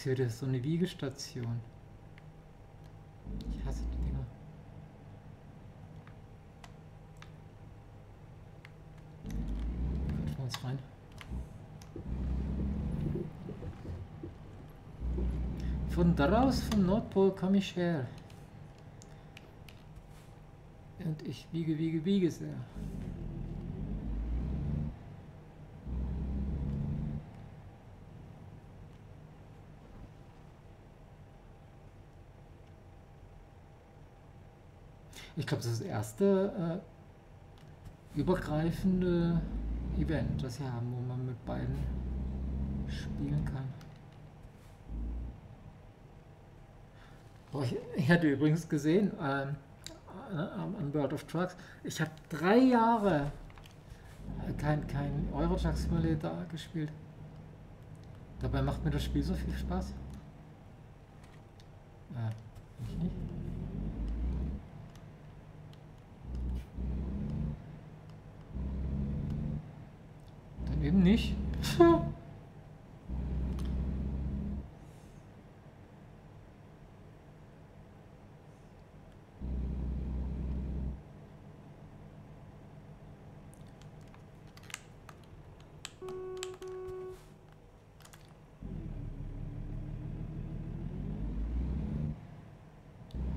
Ach, hier ist so eine Wiegestation. Ich hasse die Dinger. Könnten wir uns rein. Von daraus vom Nordpol komme ich her. Und ich wiege, wiege, wiege sehr. Ich glaube, das ist das erste äh, übergreifende Event, das wir haben, wo man mit beiden spielen kann. Oh, ich, ich, hatte übrigens gesehen ähm, äh, an World of Trucks, ich habe drei Jahre kein, kein Euro Truck Simulator gespielt. Dabei macht mir das Spiel so viel Spaß. Äh, ich nicht. Eben nicht.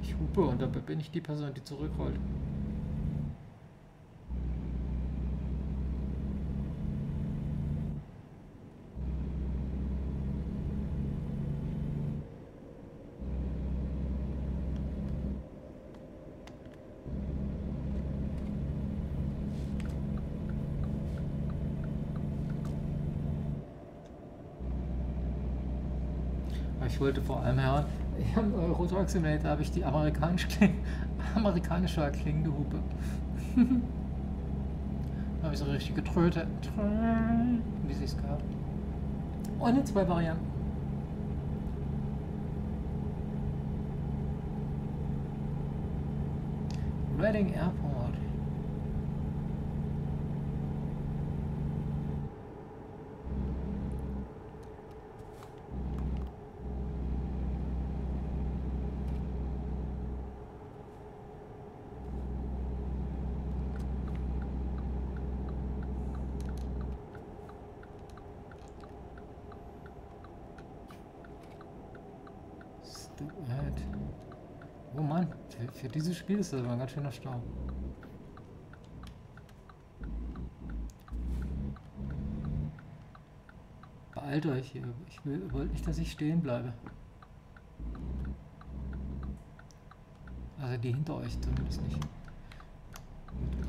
Ich hupe und dabei bin ich die Person, die zurückrollt. Ich wollte vor allem hören, im Euro Truck Simulator habe ich die amerikanische, Kling, amerikanische klingende Hupe. da habe ich so richtig getrötet, wie sie es gehört. Und in zwei Varianten. Reading Airport. Oh Mann, für, für dieses Spiel ist das aber ein ganz schöner Stau. Beeilt euch hier. Ich will, wollte nicht, dass ich stehen bleibe. Also die hinter euch zumindest nicht.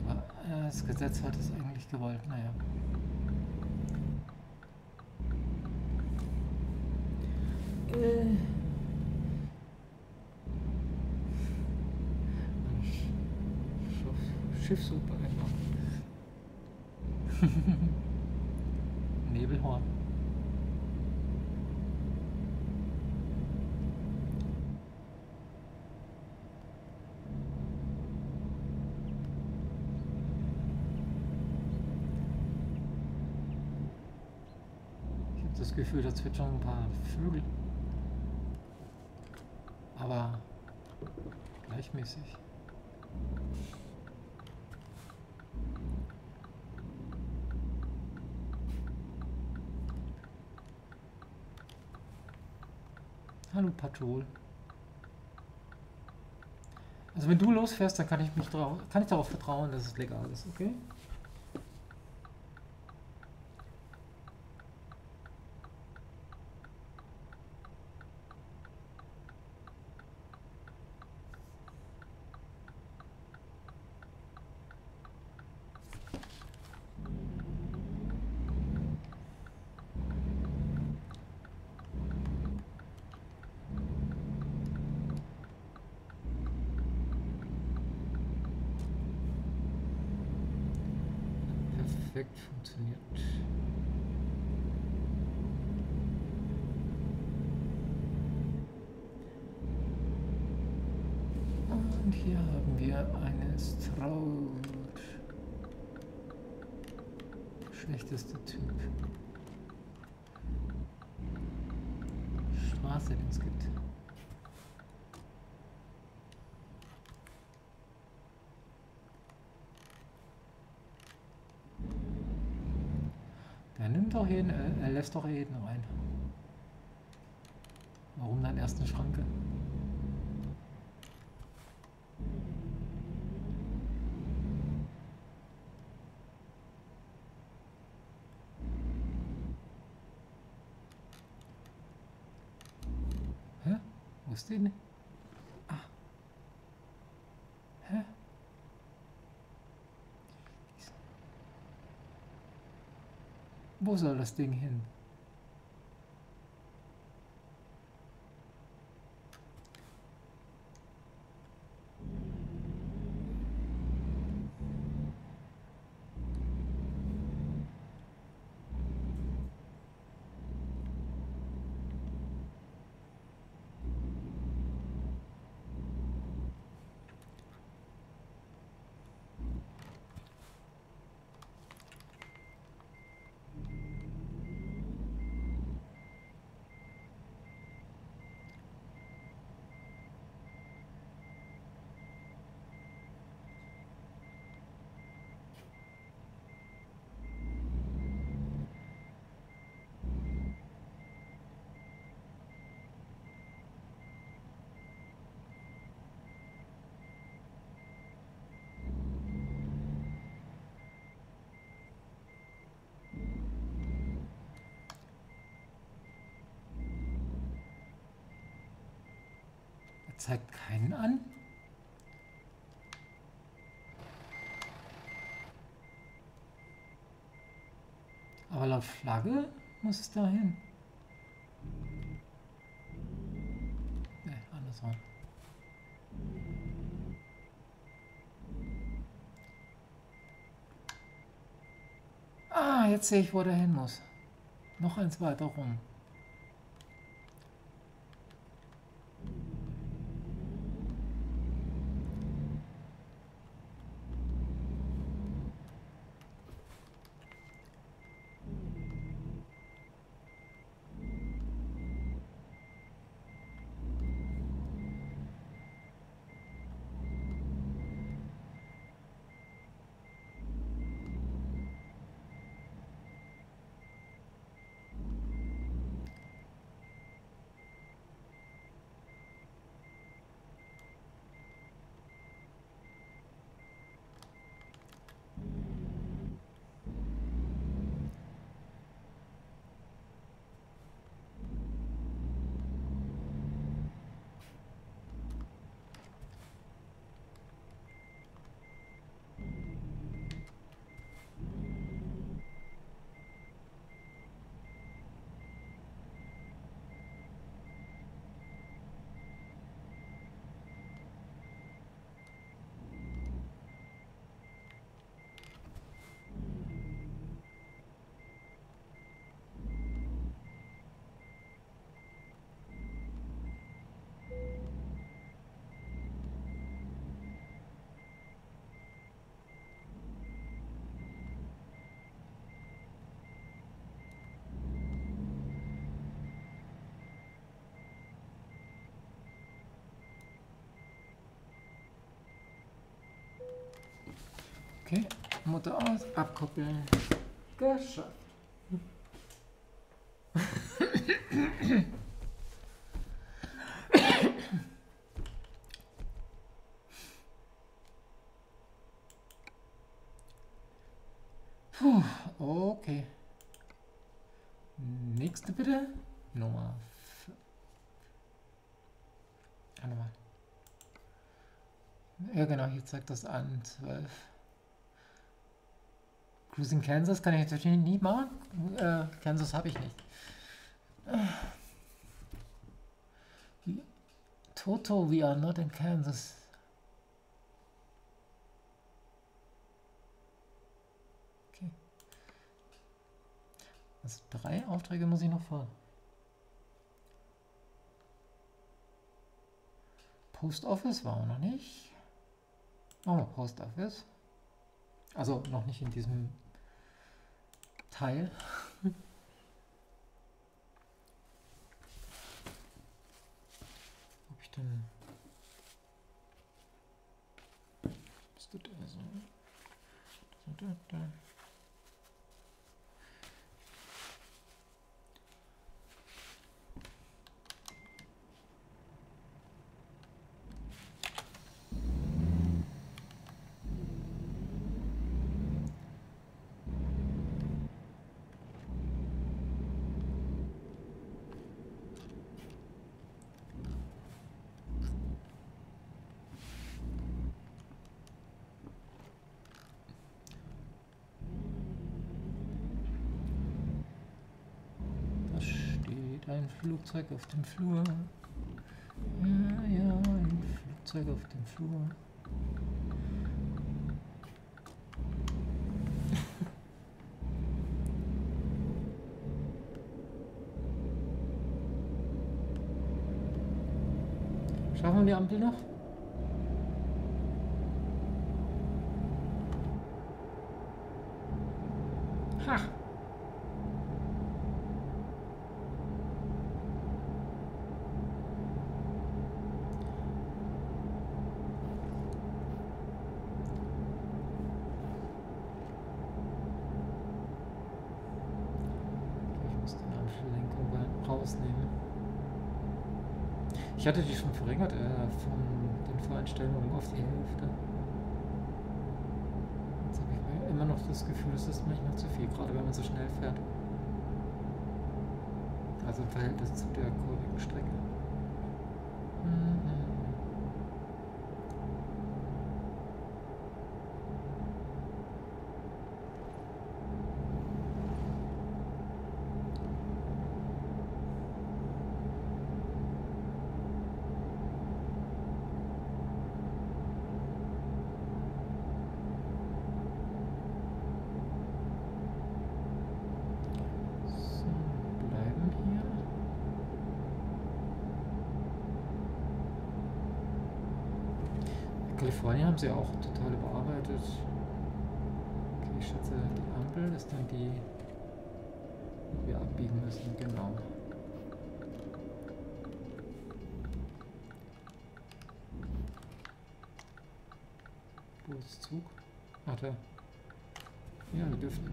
Aber äh, das Gesetz hat es eigentlich gewollt. Naja. Schiffsuppe einfach. Nebelhorn. Ich habe das Gefühl, da zwitschern ein paar Vögel. Aber gleichmäßig. Patrol. Also wenn du losfährst, dann kann ich mich drauf, kann ich darauf vertrauen, dass es legal ist, okay? Perfekt funktioniert. Und hier haben wir eine Stroud. Schlechtester Typ. Straße, den es gibt. Der nimmt doch jeden, äh, er lässt doch jeden rein. Warum dann erst eine Schranke? Hä? Die denn? Ah. Hä? Wo soll das Ding hin? Er keinen an. Aber laut Flagge muss es dahin. Ne, andersrum. Ah, jetzt sehe ich, wo der hin muss. Noch eins weiter rum. Okay, Motor aus, abkoppeln. Geschafft. Puh, okay. Nächste bitte. Nummer. Ah, nochmal. Ja, genau, hier zeigt das an. 12. Cruising Kansas kann ich natürlich nie machen. Äh, Kansas habe ich nicht. Toto, we are not in Kansas. Okay. Also drei Aufträge muss ich noch fahren. Post Office war auch noch nicht. Oh, Post Office. Also noch nicht in diesem Teil. Ob ich denn... Bist du da so? Da, da, da. ein Flugzeug auf dem Flur. Ja, ja, ein Flugzeug auf dem Flur. Schaffen wir die Ampel noch? Ich hatte die schon verringert äh, von den Voreinstellungen auf die Hälfte. Jetzt habe ich immer noch das Gefühl, es ist manchmal zu viel, gerade wenn man so schnell fährt. Also im Verhältnis zu der kurvigen Strecke. Mhm. Kalifornien haben sie auch total überarbeitet. Okay, ich schätze, die Ampel ist dann die, die wir abbiegen müssen, genau. Wo ist Zug? Ach, da. Ja, wir dürfen.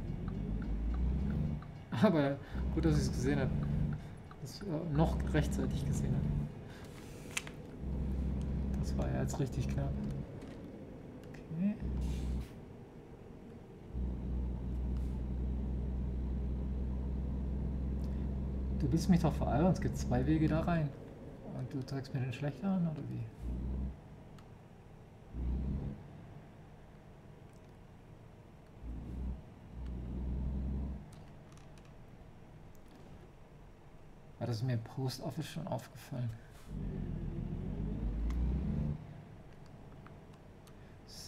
Aber gut, dass ich es gesehen habe. Das äh, noch rechtzeitig gesehen habe. Das war ja jetzt richtig knapp. Du willst mich doch veralbern, es gibt zwei Wege da rein. Und du zeigst mir den schlechter an, oder wie? Das ist mir im Post Office schon aufgefallen.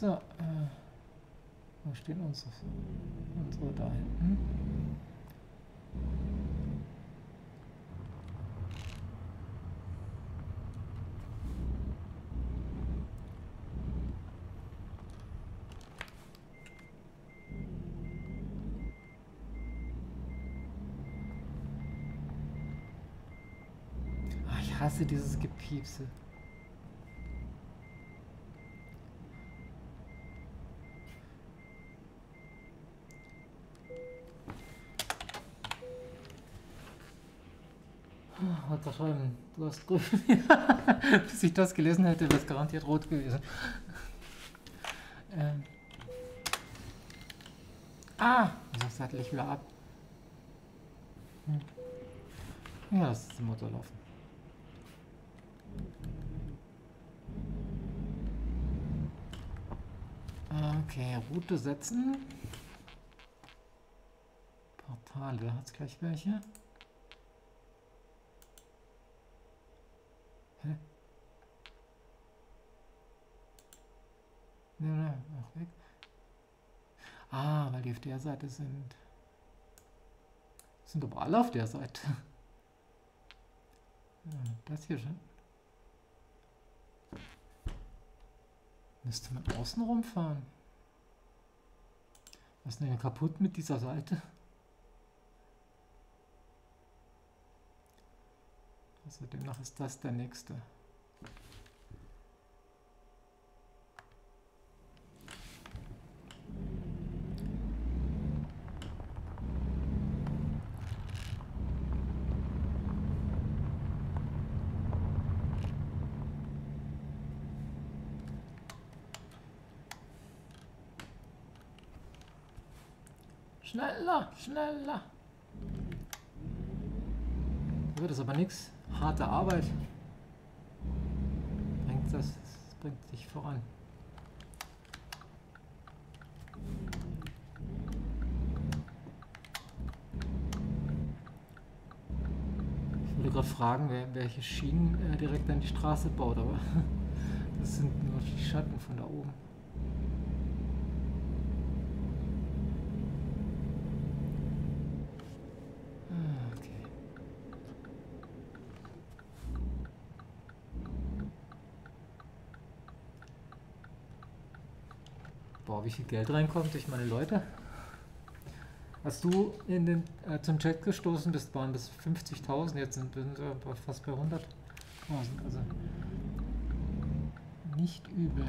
So, äh, wo stehen unsere, unsere da hinten? hasse dieses Gepiepse. Er schon, du hast grün. Bis ich das gelesen hätte, wäre es garantiert rot gewesen. Ähm. Ah, wieso sattel ich wieder ab? Hm. Ja, das ist der Motor laufen. Okay, Route setzen. Portal, wer hat gleich welche? Hä? Ne, ne, mach weg. Ah, weil die auf der Seite sind. Sind aber alle auf der Seite. Das hier schon. Müsste man außen rumfahren. Was ist denn kaputt mit dieser Seite? Also demnach ist das der nächste. Schneller, schneller. Wird es aber nichts. Harte Arbeit. Bringt das, das bringt dich voran. Ich würde gerade fragen, wer, welche Schienen äh, direkt an die Straße baut, aber das sind nur die Schatten von da oben. Wie viel Geld reinkommt durch meine Leute. Als du in den, äh, zum Chat gestoßen bist, waren das 50.000, jetzt sind wir fast bei 100.000. Also nicht übel.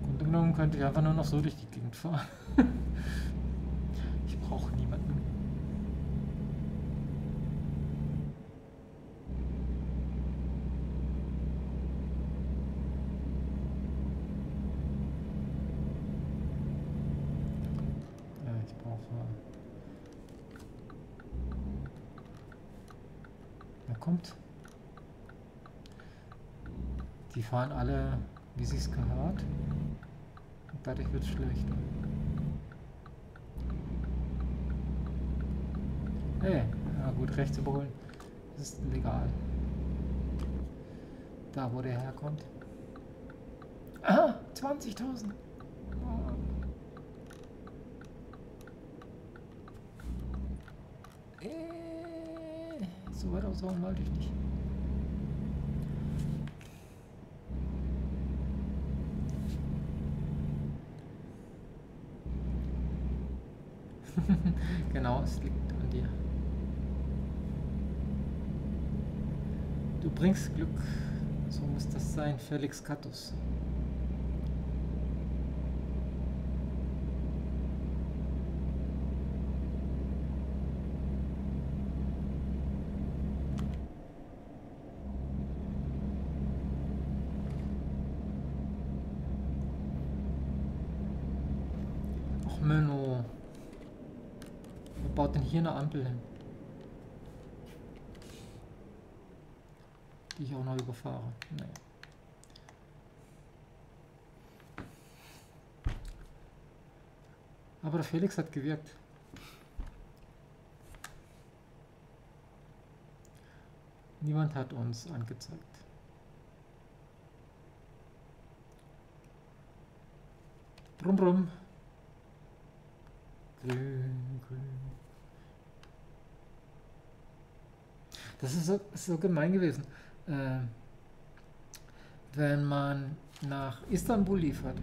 Im Grunde genommen könnte ich einfach nur noch so durch die Gegend fahren. ich brauche niemanden. kommt. Die fahren alle, wie sie es gehört. Und dadurch wird es schlecht. Hey, ja gut, rechts überholen. Ist legal. Da, wo der herkommt. Aha, 20.000. so weit aushauen wollte ich nicht. Genau, es liegt an dir. Du bringst Glück. So muss das sein, Felix Catus. hier eine Ampel hin. Die ich auch noch überfahre. Naja. Aber der Felix hat gewirkt. Niemand hat uns angezeigt. Brumm, brumm. Grün, grün. Das ist so, so gemein gewesen. Äh, wenn man nach Istanbul liefert,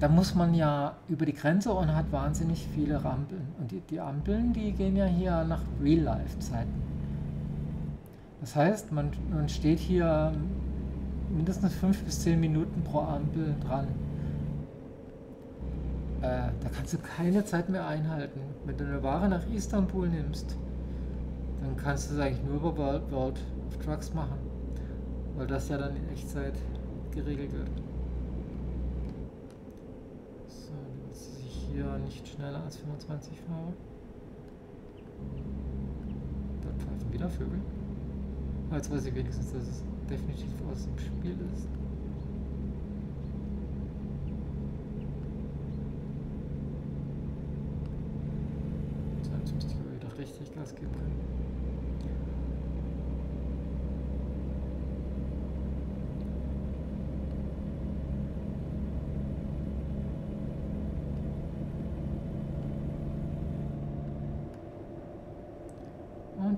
da muss man ja über die Grenze und hat wahnsinnig viele Rampeln. Und die, die Ampeln, die gehen ja hier nach Real-Life-Zeiten. Das heißt, man, man steht hier mindestens fünf bis zehn Minuten pro Ampel dran. Äh, da kannst du keine Zeit mehr einhalten. Wenn du eine Ware nach Istanbul nimmst, dann kannst du es eigentlich nur über World, World of Trucks machen, weil das ja dann in Echtzeit geregelt wird. So, damit sie sich hier nicht schneller als 25 fahre. Da pfeifen wieder Vögel. Jetzt weiß ich wenigstens, dass es definitiv aus dem Spiel ist. Jetzt müsste ich aber wieder richtig Gas geben können.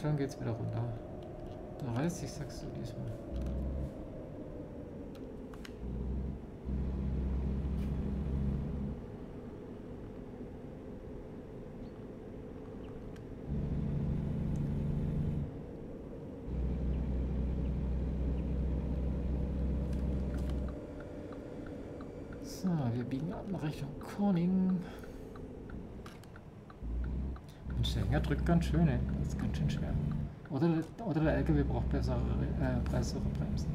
Und dann geht's wieder runter. 30 sagst du diesmal. So, wir biegen ab nach Richtung Corning. Hänger drückt ganz schön, ey. Das ist ganz schön schwer. Oder, oder der LKW braucht bessere, äh, bessere Bremsen.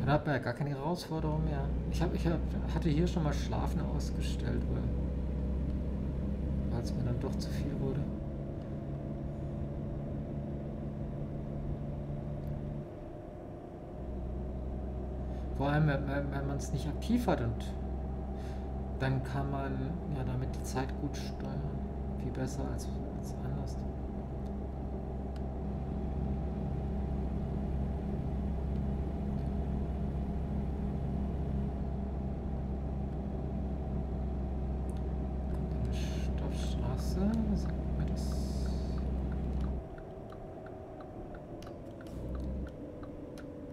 Dann hat man ja gar keine Herausforderung mehr. Ich, hab, ich hab, hatte hier schon mal Schlafen ausgestellt, weil es mir dann doch zu viel wurde. Vor allem, wenn, man es nicht aktiv hat und dann kann man ja damit die Zeit gut steuern. Viel besser als, als anders. Kommt eine Stoffstraße. Sagt mir das.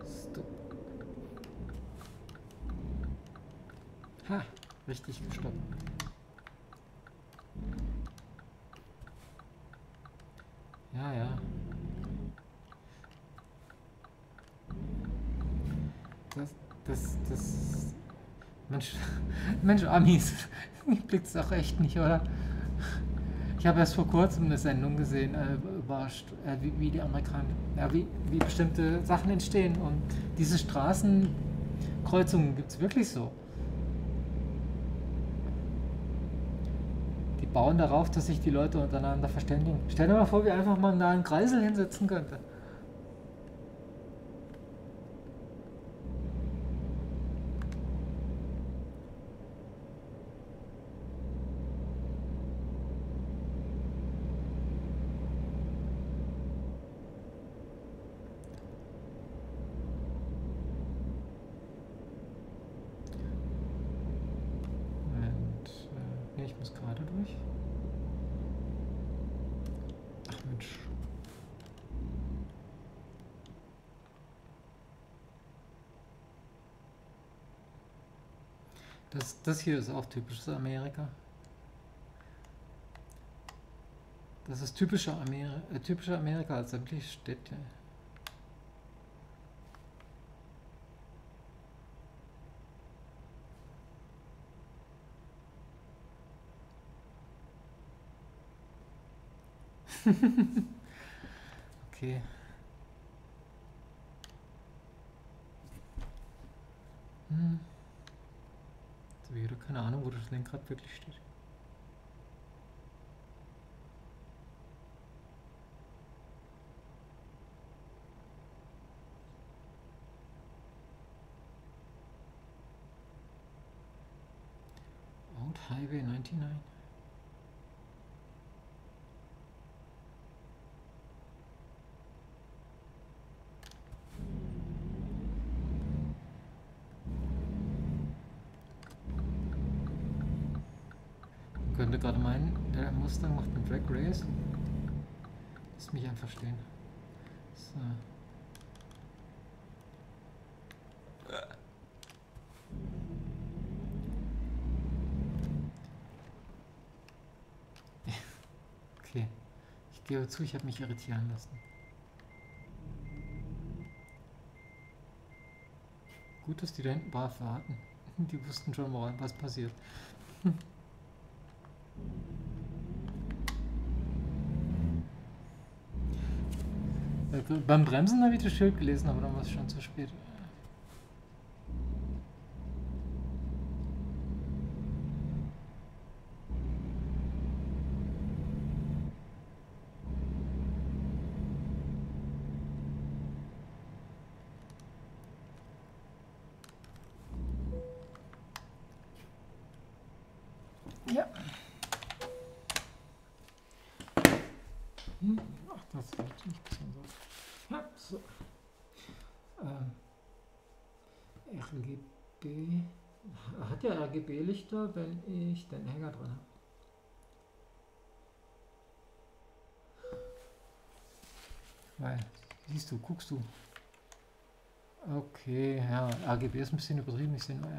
Stop. Ha, richtig gestoppt. Ja, ja. Das, das, das. Mensch, Mensch, Amis, ich blick's doch echt nicht, oder? Ich habe erst vor kurzem eine Sendung gesehen, äh, über, äh, wie, wie die Amerikaner, ja, wie, wie bestimmte Sachen entstehen. Und diese Straßenkreuzungen gibt es wirklich so. Die bauen darauf, dass sich die Leute untereinander verständigen. Stell dir mal vor, wie einfach man da einen Kreisel hinsetzen könnte. Moment. Äh, nee, ich muss gerade durch. Ach Mensch. Das, hier ist auch typisches Amerika. Das ist typischer Ameri äh, typischer Amerika als sämtliche Städte. okay. Hm. Wieder keine Ahnung, wo das Lenkrad wirklich steht. Race. Lass mich einfach stehen. So. Okay. Ich gebe zu, ich habe mich irritieren lassen. Gut, dass die da hinten brav warten. Die wussten schon, woran was passiert. beim Bremsen habe ich das Schild gelesen, aber dann war es schon zu spät. Ja. Hm, Ach, das sollte nicht passieren so. Ja, so. Ähm, RGB. Hat ja RGB-Lichter, wenn ich den Hänger dran habe. Weil, siehst du, guckst du. Okay, ja, RGB ist ein bisschen übertrieben, ich sehe nur.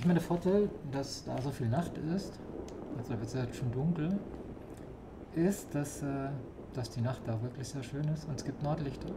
Ich meine, der Vorteil, dass da so viel Nacht ist, also wird es jetzt schon dunkel, ist, dass, äh, dass die Nacht da wirklich sehr schön ist und es gibt Nordlichter.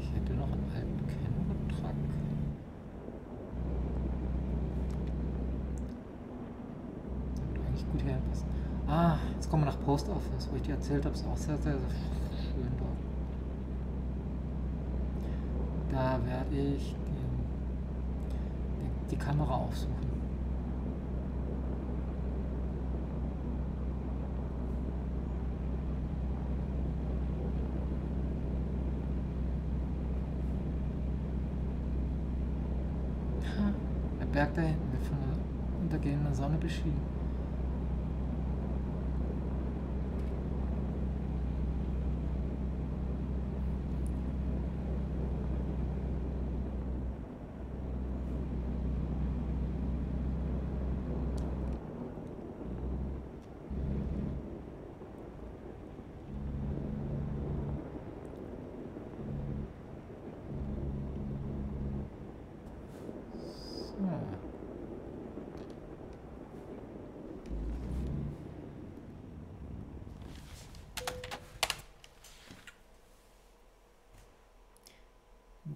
Ich hätte noch einen alten Kenworth-Truck. Würde eigentlich gut herpassen. Ah, jetzt kommen wir nach Wo ich dir erzählt habe, ist auch sehr, sehr, sehr schön dort. Da werde ich den, die, die Kamera aufsuchen.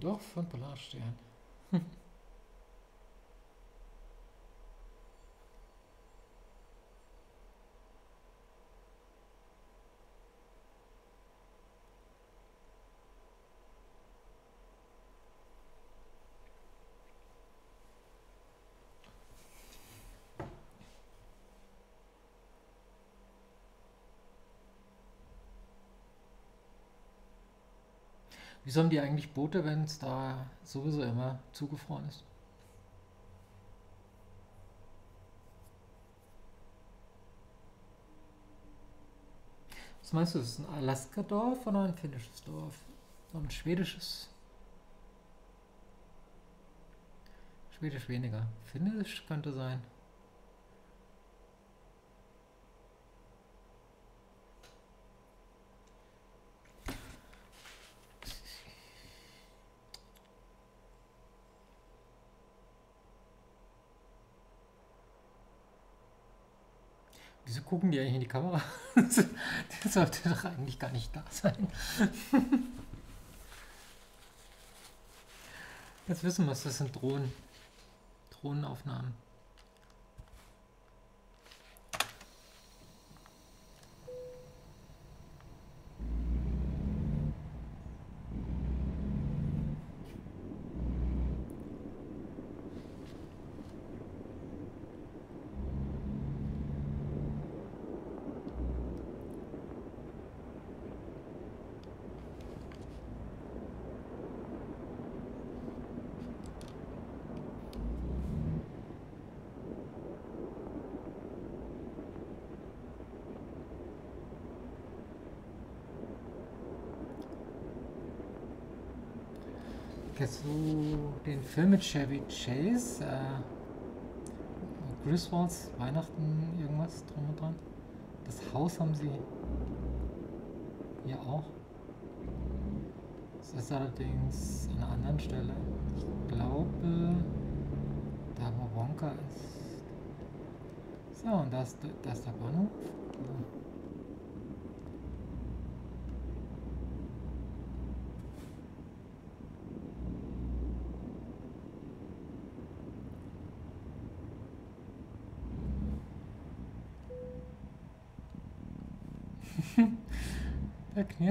Doch von Polarstern. Wieso haben die eigentlich Boote, wenn es da sowieso immer zugefroren ist? Was meinst du, ist es ein Alaska-Dorf oder ein finnisches Dorf? Oder ein schwedisches? Schwedisch weniger. Finnisch könnte sein. Wieso gucken die eigentlich in die Kamera? Der sollte doch eigentlich gar nicht da sein. Jetzt wissen wir es, das sind Drohnen. Drohnenaufnahmen. Du den Film mit Chevy Chase? Äh, Griswolds Weihnachten, irgendwas drum und dran? Das Haus haben sie hier auch. Das ist allerdings an einer anderen Stelle. Ich glaube, da wo Wonka ist. So, und da ist, da ist der Bahnhof. der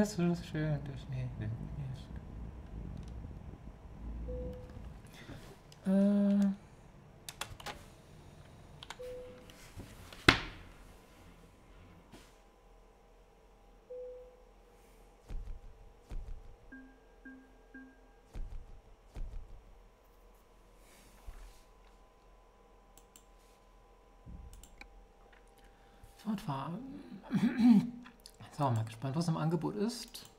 knirscht so schön, knirscht. Äh. Fortfahren. So, mal gespannt, was im Angebot ist.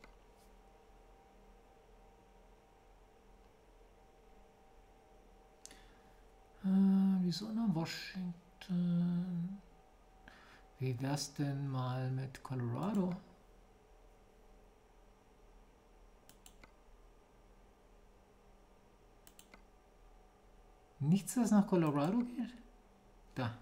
Äh, wieso nach Washington? Wie wär's denn mal mit Colorado? Nichts, das nach Colorado geht? Da.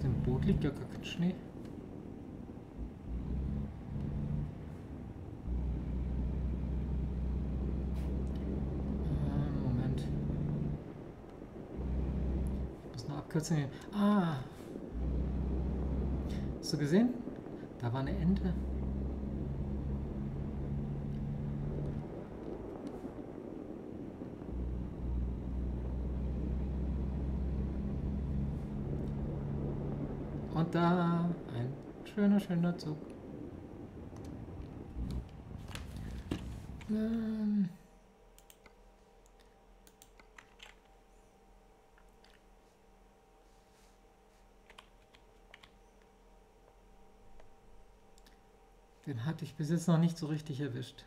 Auf dem Boot liegt ja gar kein Schnee. Ah, Moment. Ich muss eine Abkürzung nehmen. Ah. Hast du gesehen? Da war eine Ente. Und da ein schöner, schöner Zug. Ähm. Den hatte ich bis jetzt noch nicht so richtig erwischt.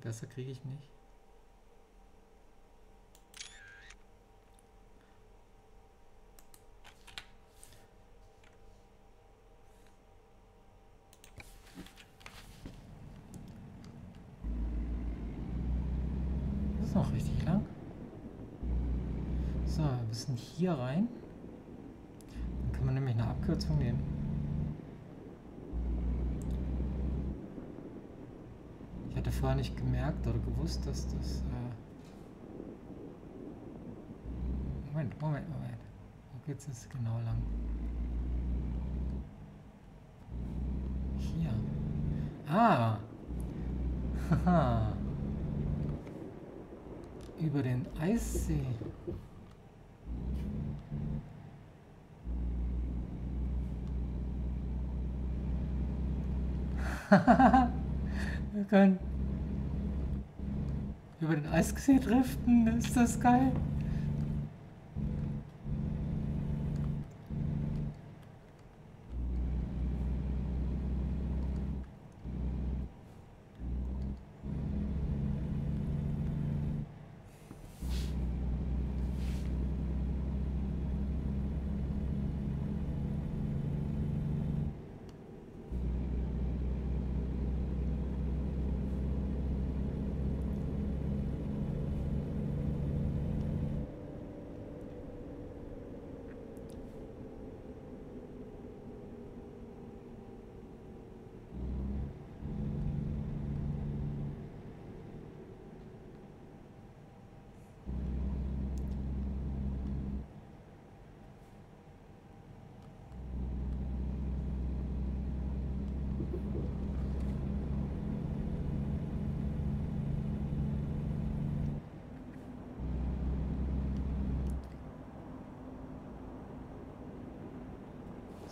Besser kriege ich nicht. Das ist noch richtig lang. So, wir müssen hier rein. Dann kann man nämlich eine Abkürzung nehmen. Ich hatte vorher nicht gemerkt oder gewusst, dass das... Äh Moment, Moment, Moment. Wo geht's jetzt genau lang? Hier. Ah! Haha. Über den Eissee. Wir können über den Eissee driften. Ist das geil?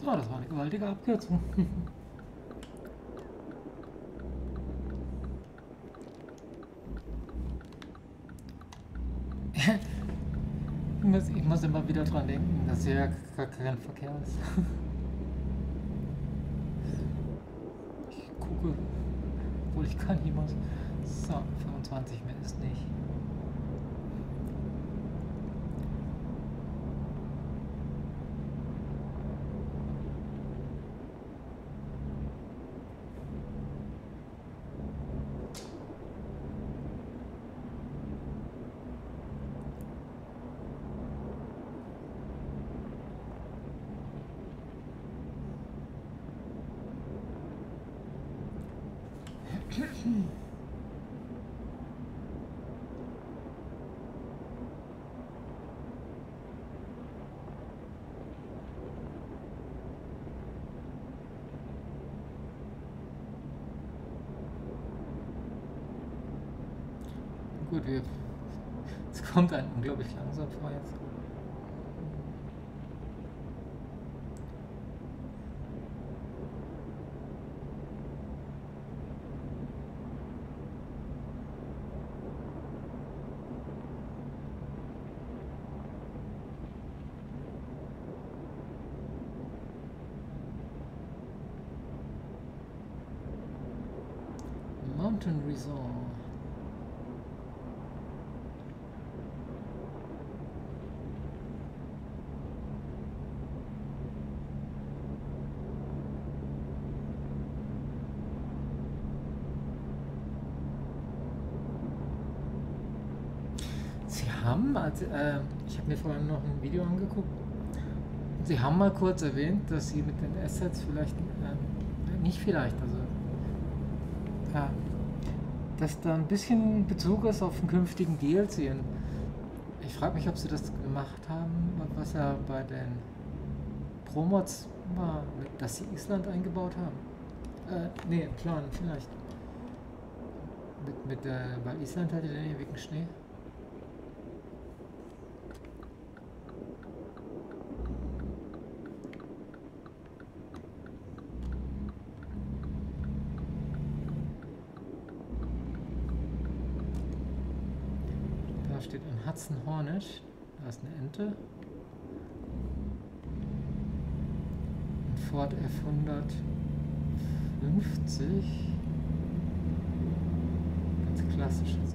So, das war eine gewaltige Abkürzung. ich, muss, immer wieder dran denken, dass hier gar kein Verkehr ist. Ich gucke, obwohl ich kann hier muss. So, 25 mehr ist nicht. Gut, wir. Es kommt ein unglaublich langsam vor jetzt. Mountain Resort. Sie also, äh, ich habe mir vorhin noch ein Video angeguckt. Sie haben mal kurz erwähnt, dass Sie mit den Assets vielleicht, äh, nicht vielleicht, also, ja, dass da ein bisschen Bezug ist auf den künftigen DLC. Und ich frage mich, ob Sie das gemacht haben, was ja bei den Promods war, dass Sie Island eingebaut haben. Äh, nee, Plan, vielleicht. Mit, mit, äh, weil Island hatte den ewigen Schnee. Da Hudson Hornet. Da ist eine Ente. Ein Ford F150. Ganz klassisches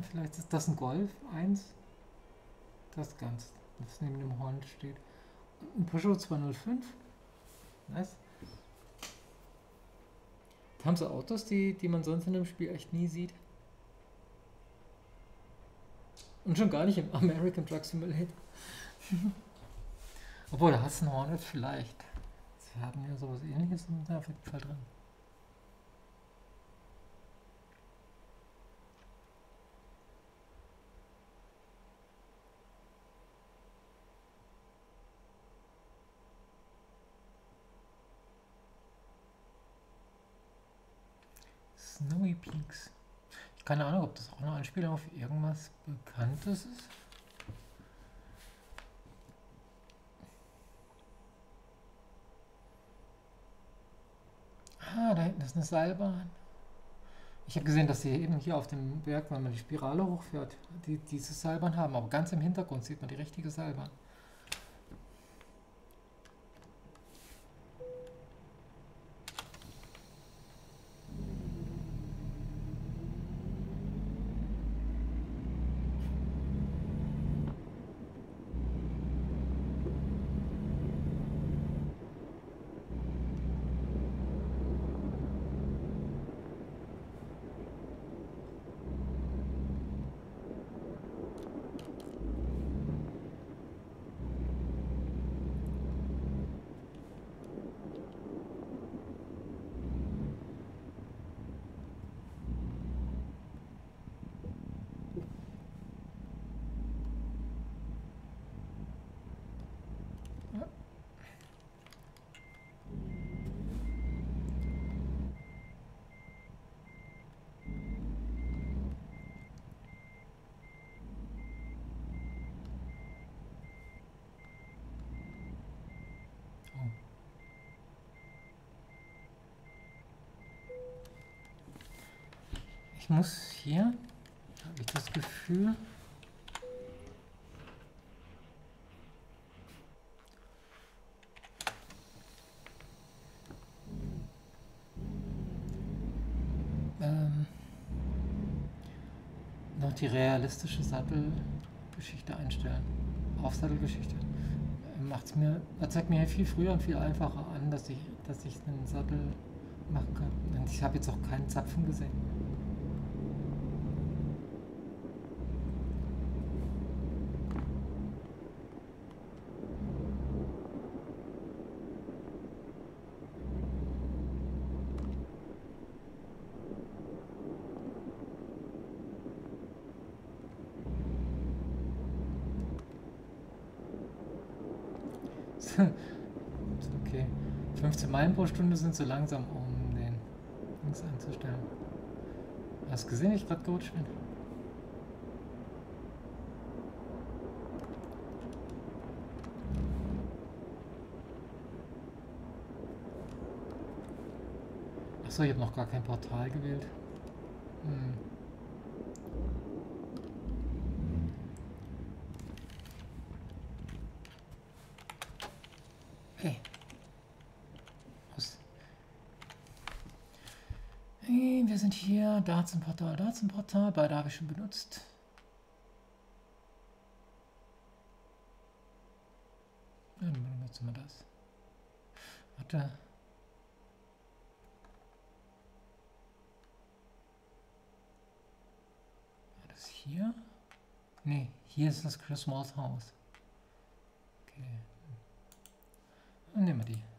auch. Vielleicht ist das ein Golf 1. Das ganz, das neben dem Horn steht. Ein Peugeot 205. Nice. Da haben sie Autos, die, die man sonst in dem Spiel echt nie sieht. Und schon gar nicht im American Truck Simulator. Obwohl, da hast du ein Hornet vielleicht. Sie haben ja sowas ähnliches in der Fall drin. Ich keine Ahnung, ob das auch eine Anspielung auf irgendwas Bekanntes ist. Ah, da hinten ist eine Seilbahn. Ich habe gesehen, dass sie eben hier auf dem Berg, wenn man die Spirale hochfährt, die, diese Seilbahn haben. Aber ganz im Hintergrund sieht man die richtige Seilbahn. Muss hier, habe ich das Gefühl, ähm, noch die realistische Sattelgeschichte einstellen. Aufsattelgeschichte. Macht's mir, zeigt mir viel früher und viel einfacher an, dass ich, dass ich einen Sattel machen kann. Und ich habe jetzt auch keinen Zapfen gesehen. okay. 15 Meilen pro Stunde sind zu langsam, um den Dings einzustellen. Hast du gesehen, ich gerade gerutscht bin? Achso, ich habe noch gar kein Portal gewählt. Hm. Hey. Was? Hey, wir Da ist ein Portal, da ist ein Portal. Beide habe ich schon benutzt. Ja, dann benutzen wir das. Warte. War das hier? Nee, hier ist das Chris Moores Haus. Okay. Dann nehmen wir die.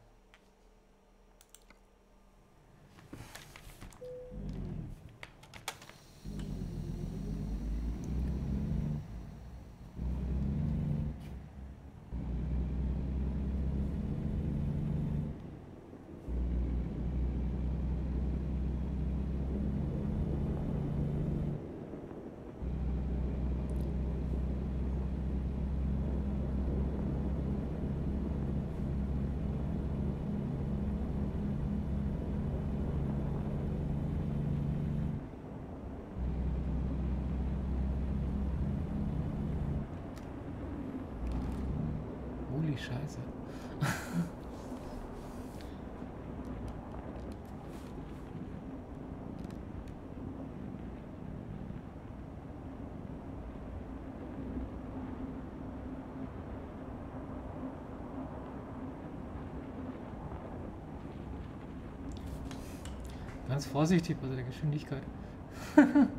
Vorsichtig bei der Geschwindigkeit.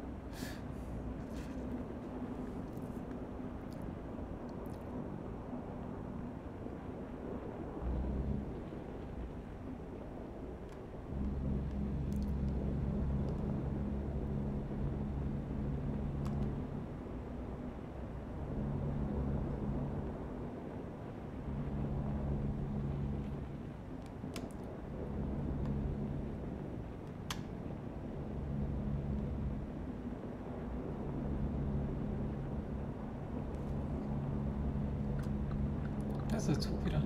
Da ist der Zug wieder.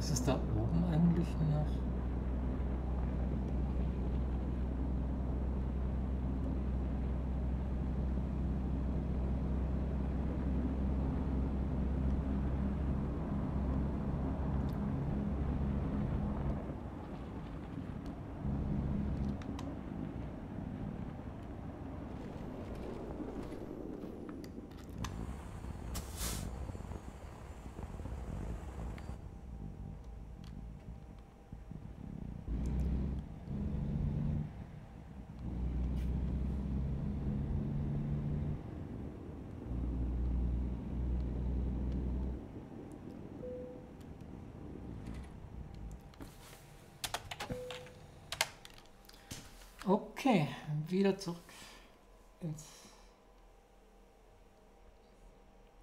Was ist da oben eigentlich noch? Okay, wieder zurück ins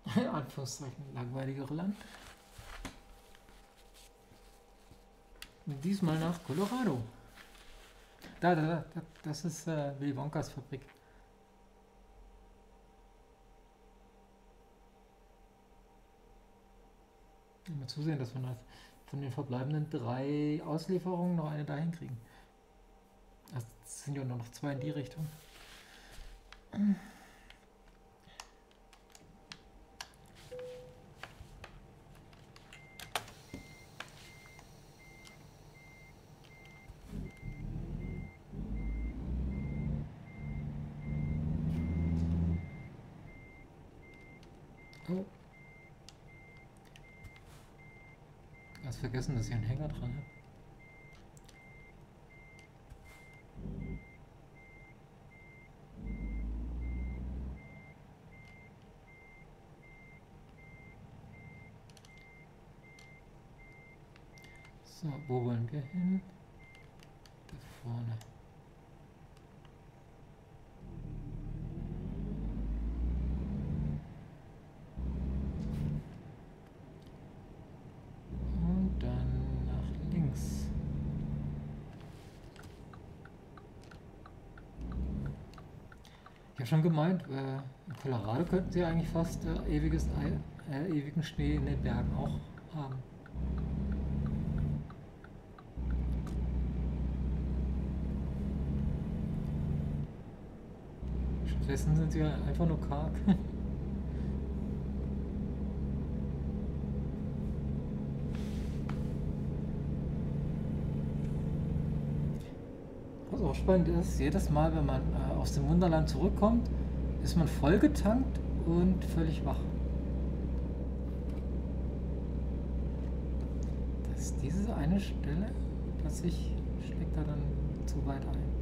Anführungszeichen langweiligere Land. Diesmal nach Colorado. Da, da, da, das ist äh, Willy Wonkas Fabrik. Mal zusehen, dass wir von den verbleibenden drei Auslieferungen noch eine dahin kriegen. Sind ja nur noch zwei in die Richtung. Oh. Ganz vergessen, dass ich einen Hänger dran habe. So, wir hin? Da vorne. Und dann nach links. Ich habe schon gemeint, äh, in Colorado könnten sie eigentlich fast äh, ewiges, äh, ewigen Schnee in den Bergen auch haben. Stattdessen sind sie einfach nur karg. Was auch spannend ist, jedes Mal, wenn man äh, aus dem Wunderland zurückkommt, ist man vollgetankt und völlig wach. Das ist diese eine Stelle, plötzlich schlägt er dann zu weit ein.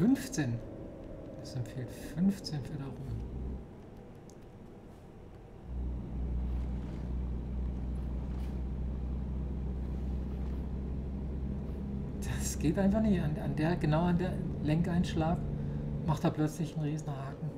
15. 15 für da rum. Das geht einfach nicht. An, an der, genau an der Lenkeinschlag macht er plötzlich einen riesen Haken.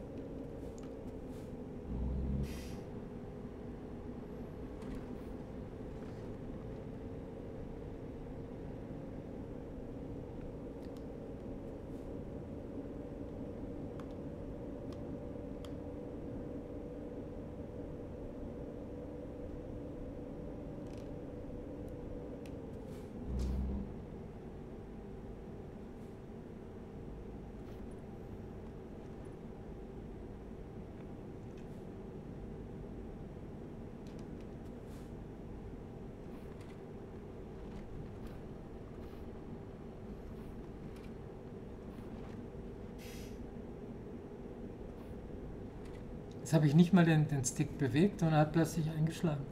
Jetzt habe ich nicht mal den, den Stick bewegt und er hat plötzlich eingeschlagen.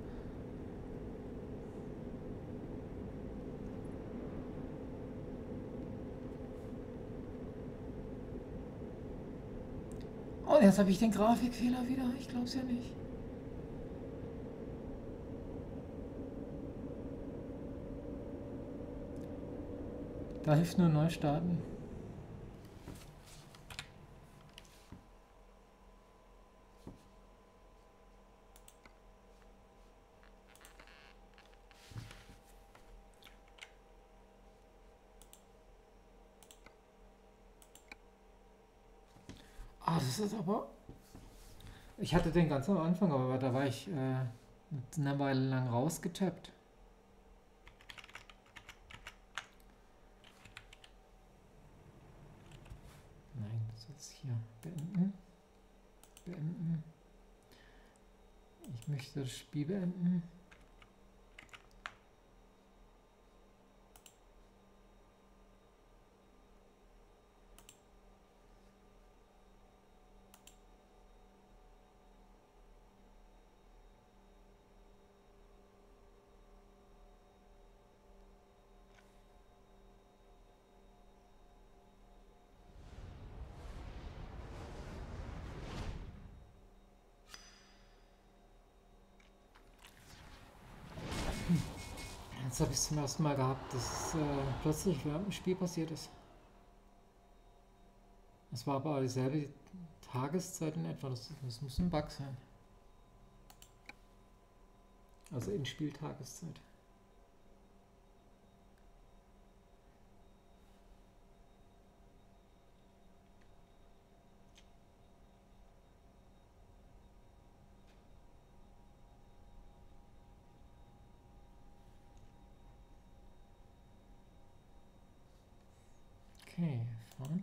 Oh, jetzt habe ich den Grafikfehler wieder. Ich glaube es ja nicht. Da hilft nur neu starten. Das ist aber. Ich hatte den ganz am Anfang, aber da war ich äh, eine Weile lang rausgetappt. Nein, das ist hier. Beenden. Beenden. Ich möchte das Spiel beenden. Jetzt habe ich zum ersten Mal gehabt, dass äh, plötzlich während dem Spiel passiert ist. Es war aber dieselbe Tageszeit in etwa. Das, das muss ein Bug sein. Also in Spieltageszeit. Okay, fine.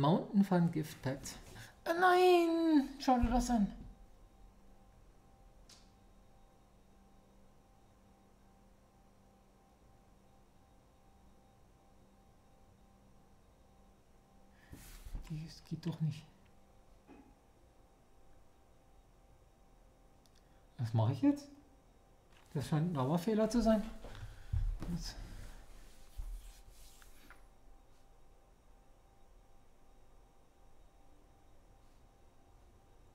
Mountain Fun Gift Packs. Oh nein! Schau dir das an. Das geht doch nicht. Was mache ich jetzt? Das scheint ein Dauerfehler zu sein. Jetzt.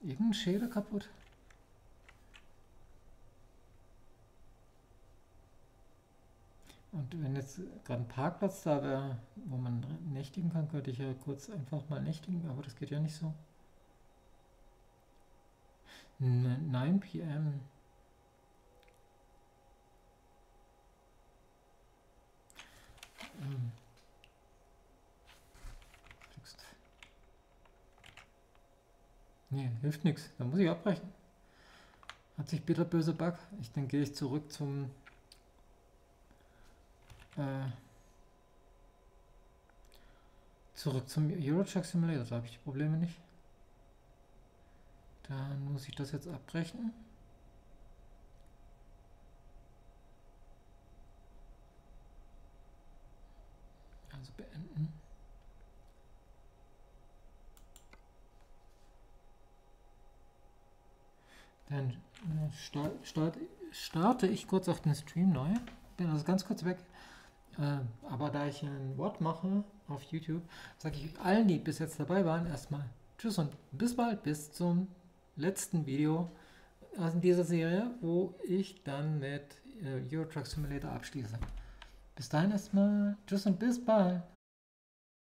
Irgendein Schädel kaputt. Und wenn jetzt gerade ein Parkplatz da wäre, wo man nächtigen kann, könnte ich ja kurz einfach mal nächtigen, aber das geht ja nicht so. 9 p.m. Ähm. Nee, hilft nichts. Da muss ich abbrechen. Hat sich bitterböse Bug. Ich dann gehe ich zurück zum äh, zurück zum Eurotruck Simulator. Da habe ich die Probleme nicht. Dann muss ich das jetzt abbrechen. Also beenden. Dann äh, start, starte ich kurz auf den Stream neu. Bin also ganz kurz weg. Äh, aber da ich ein Wort mache auf YouTube, sage ich allen, die bis jetzt dabei waren, erstmal Tschüss und bis bald, bis zum letzten Video aus dieser Serie, wo ich dann mit äh, Euro Truck Simulator abschließe. Bis dahin erstmal Tschüss und bis bald.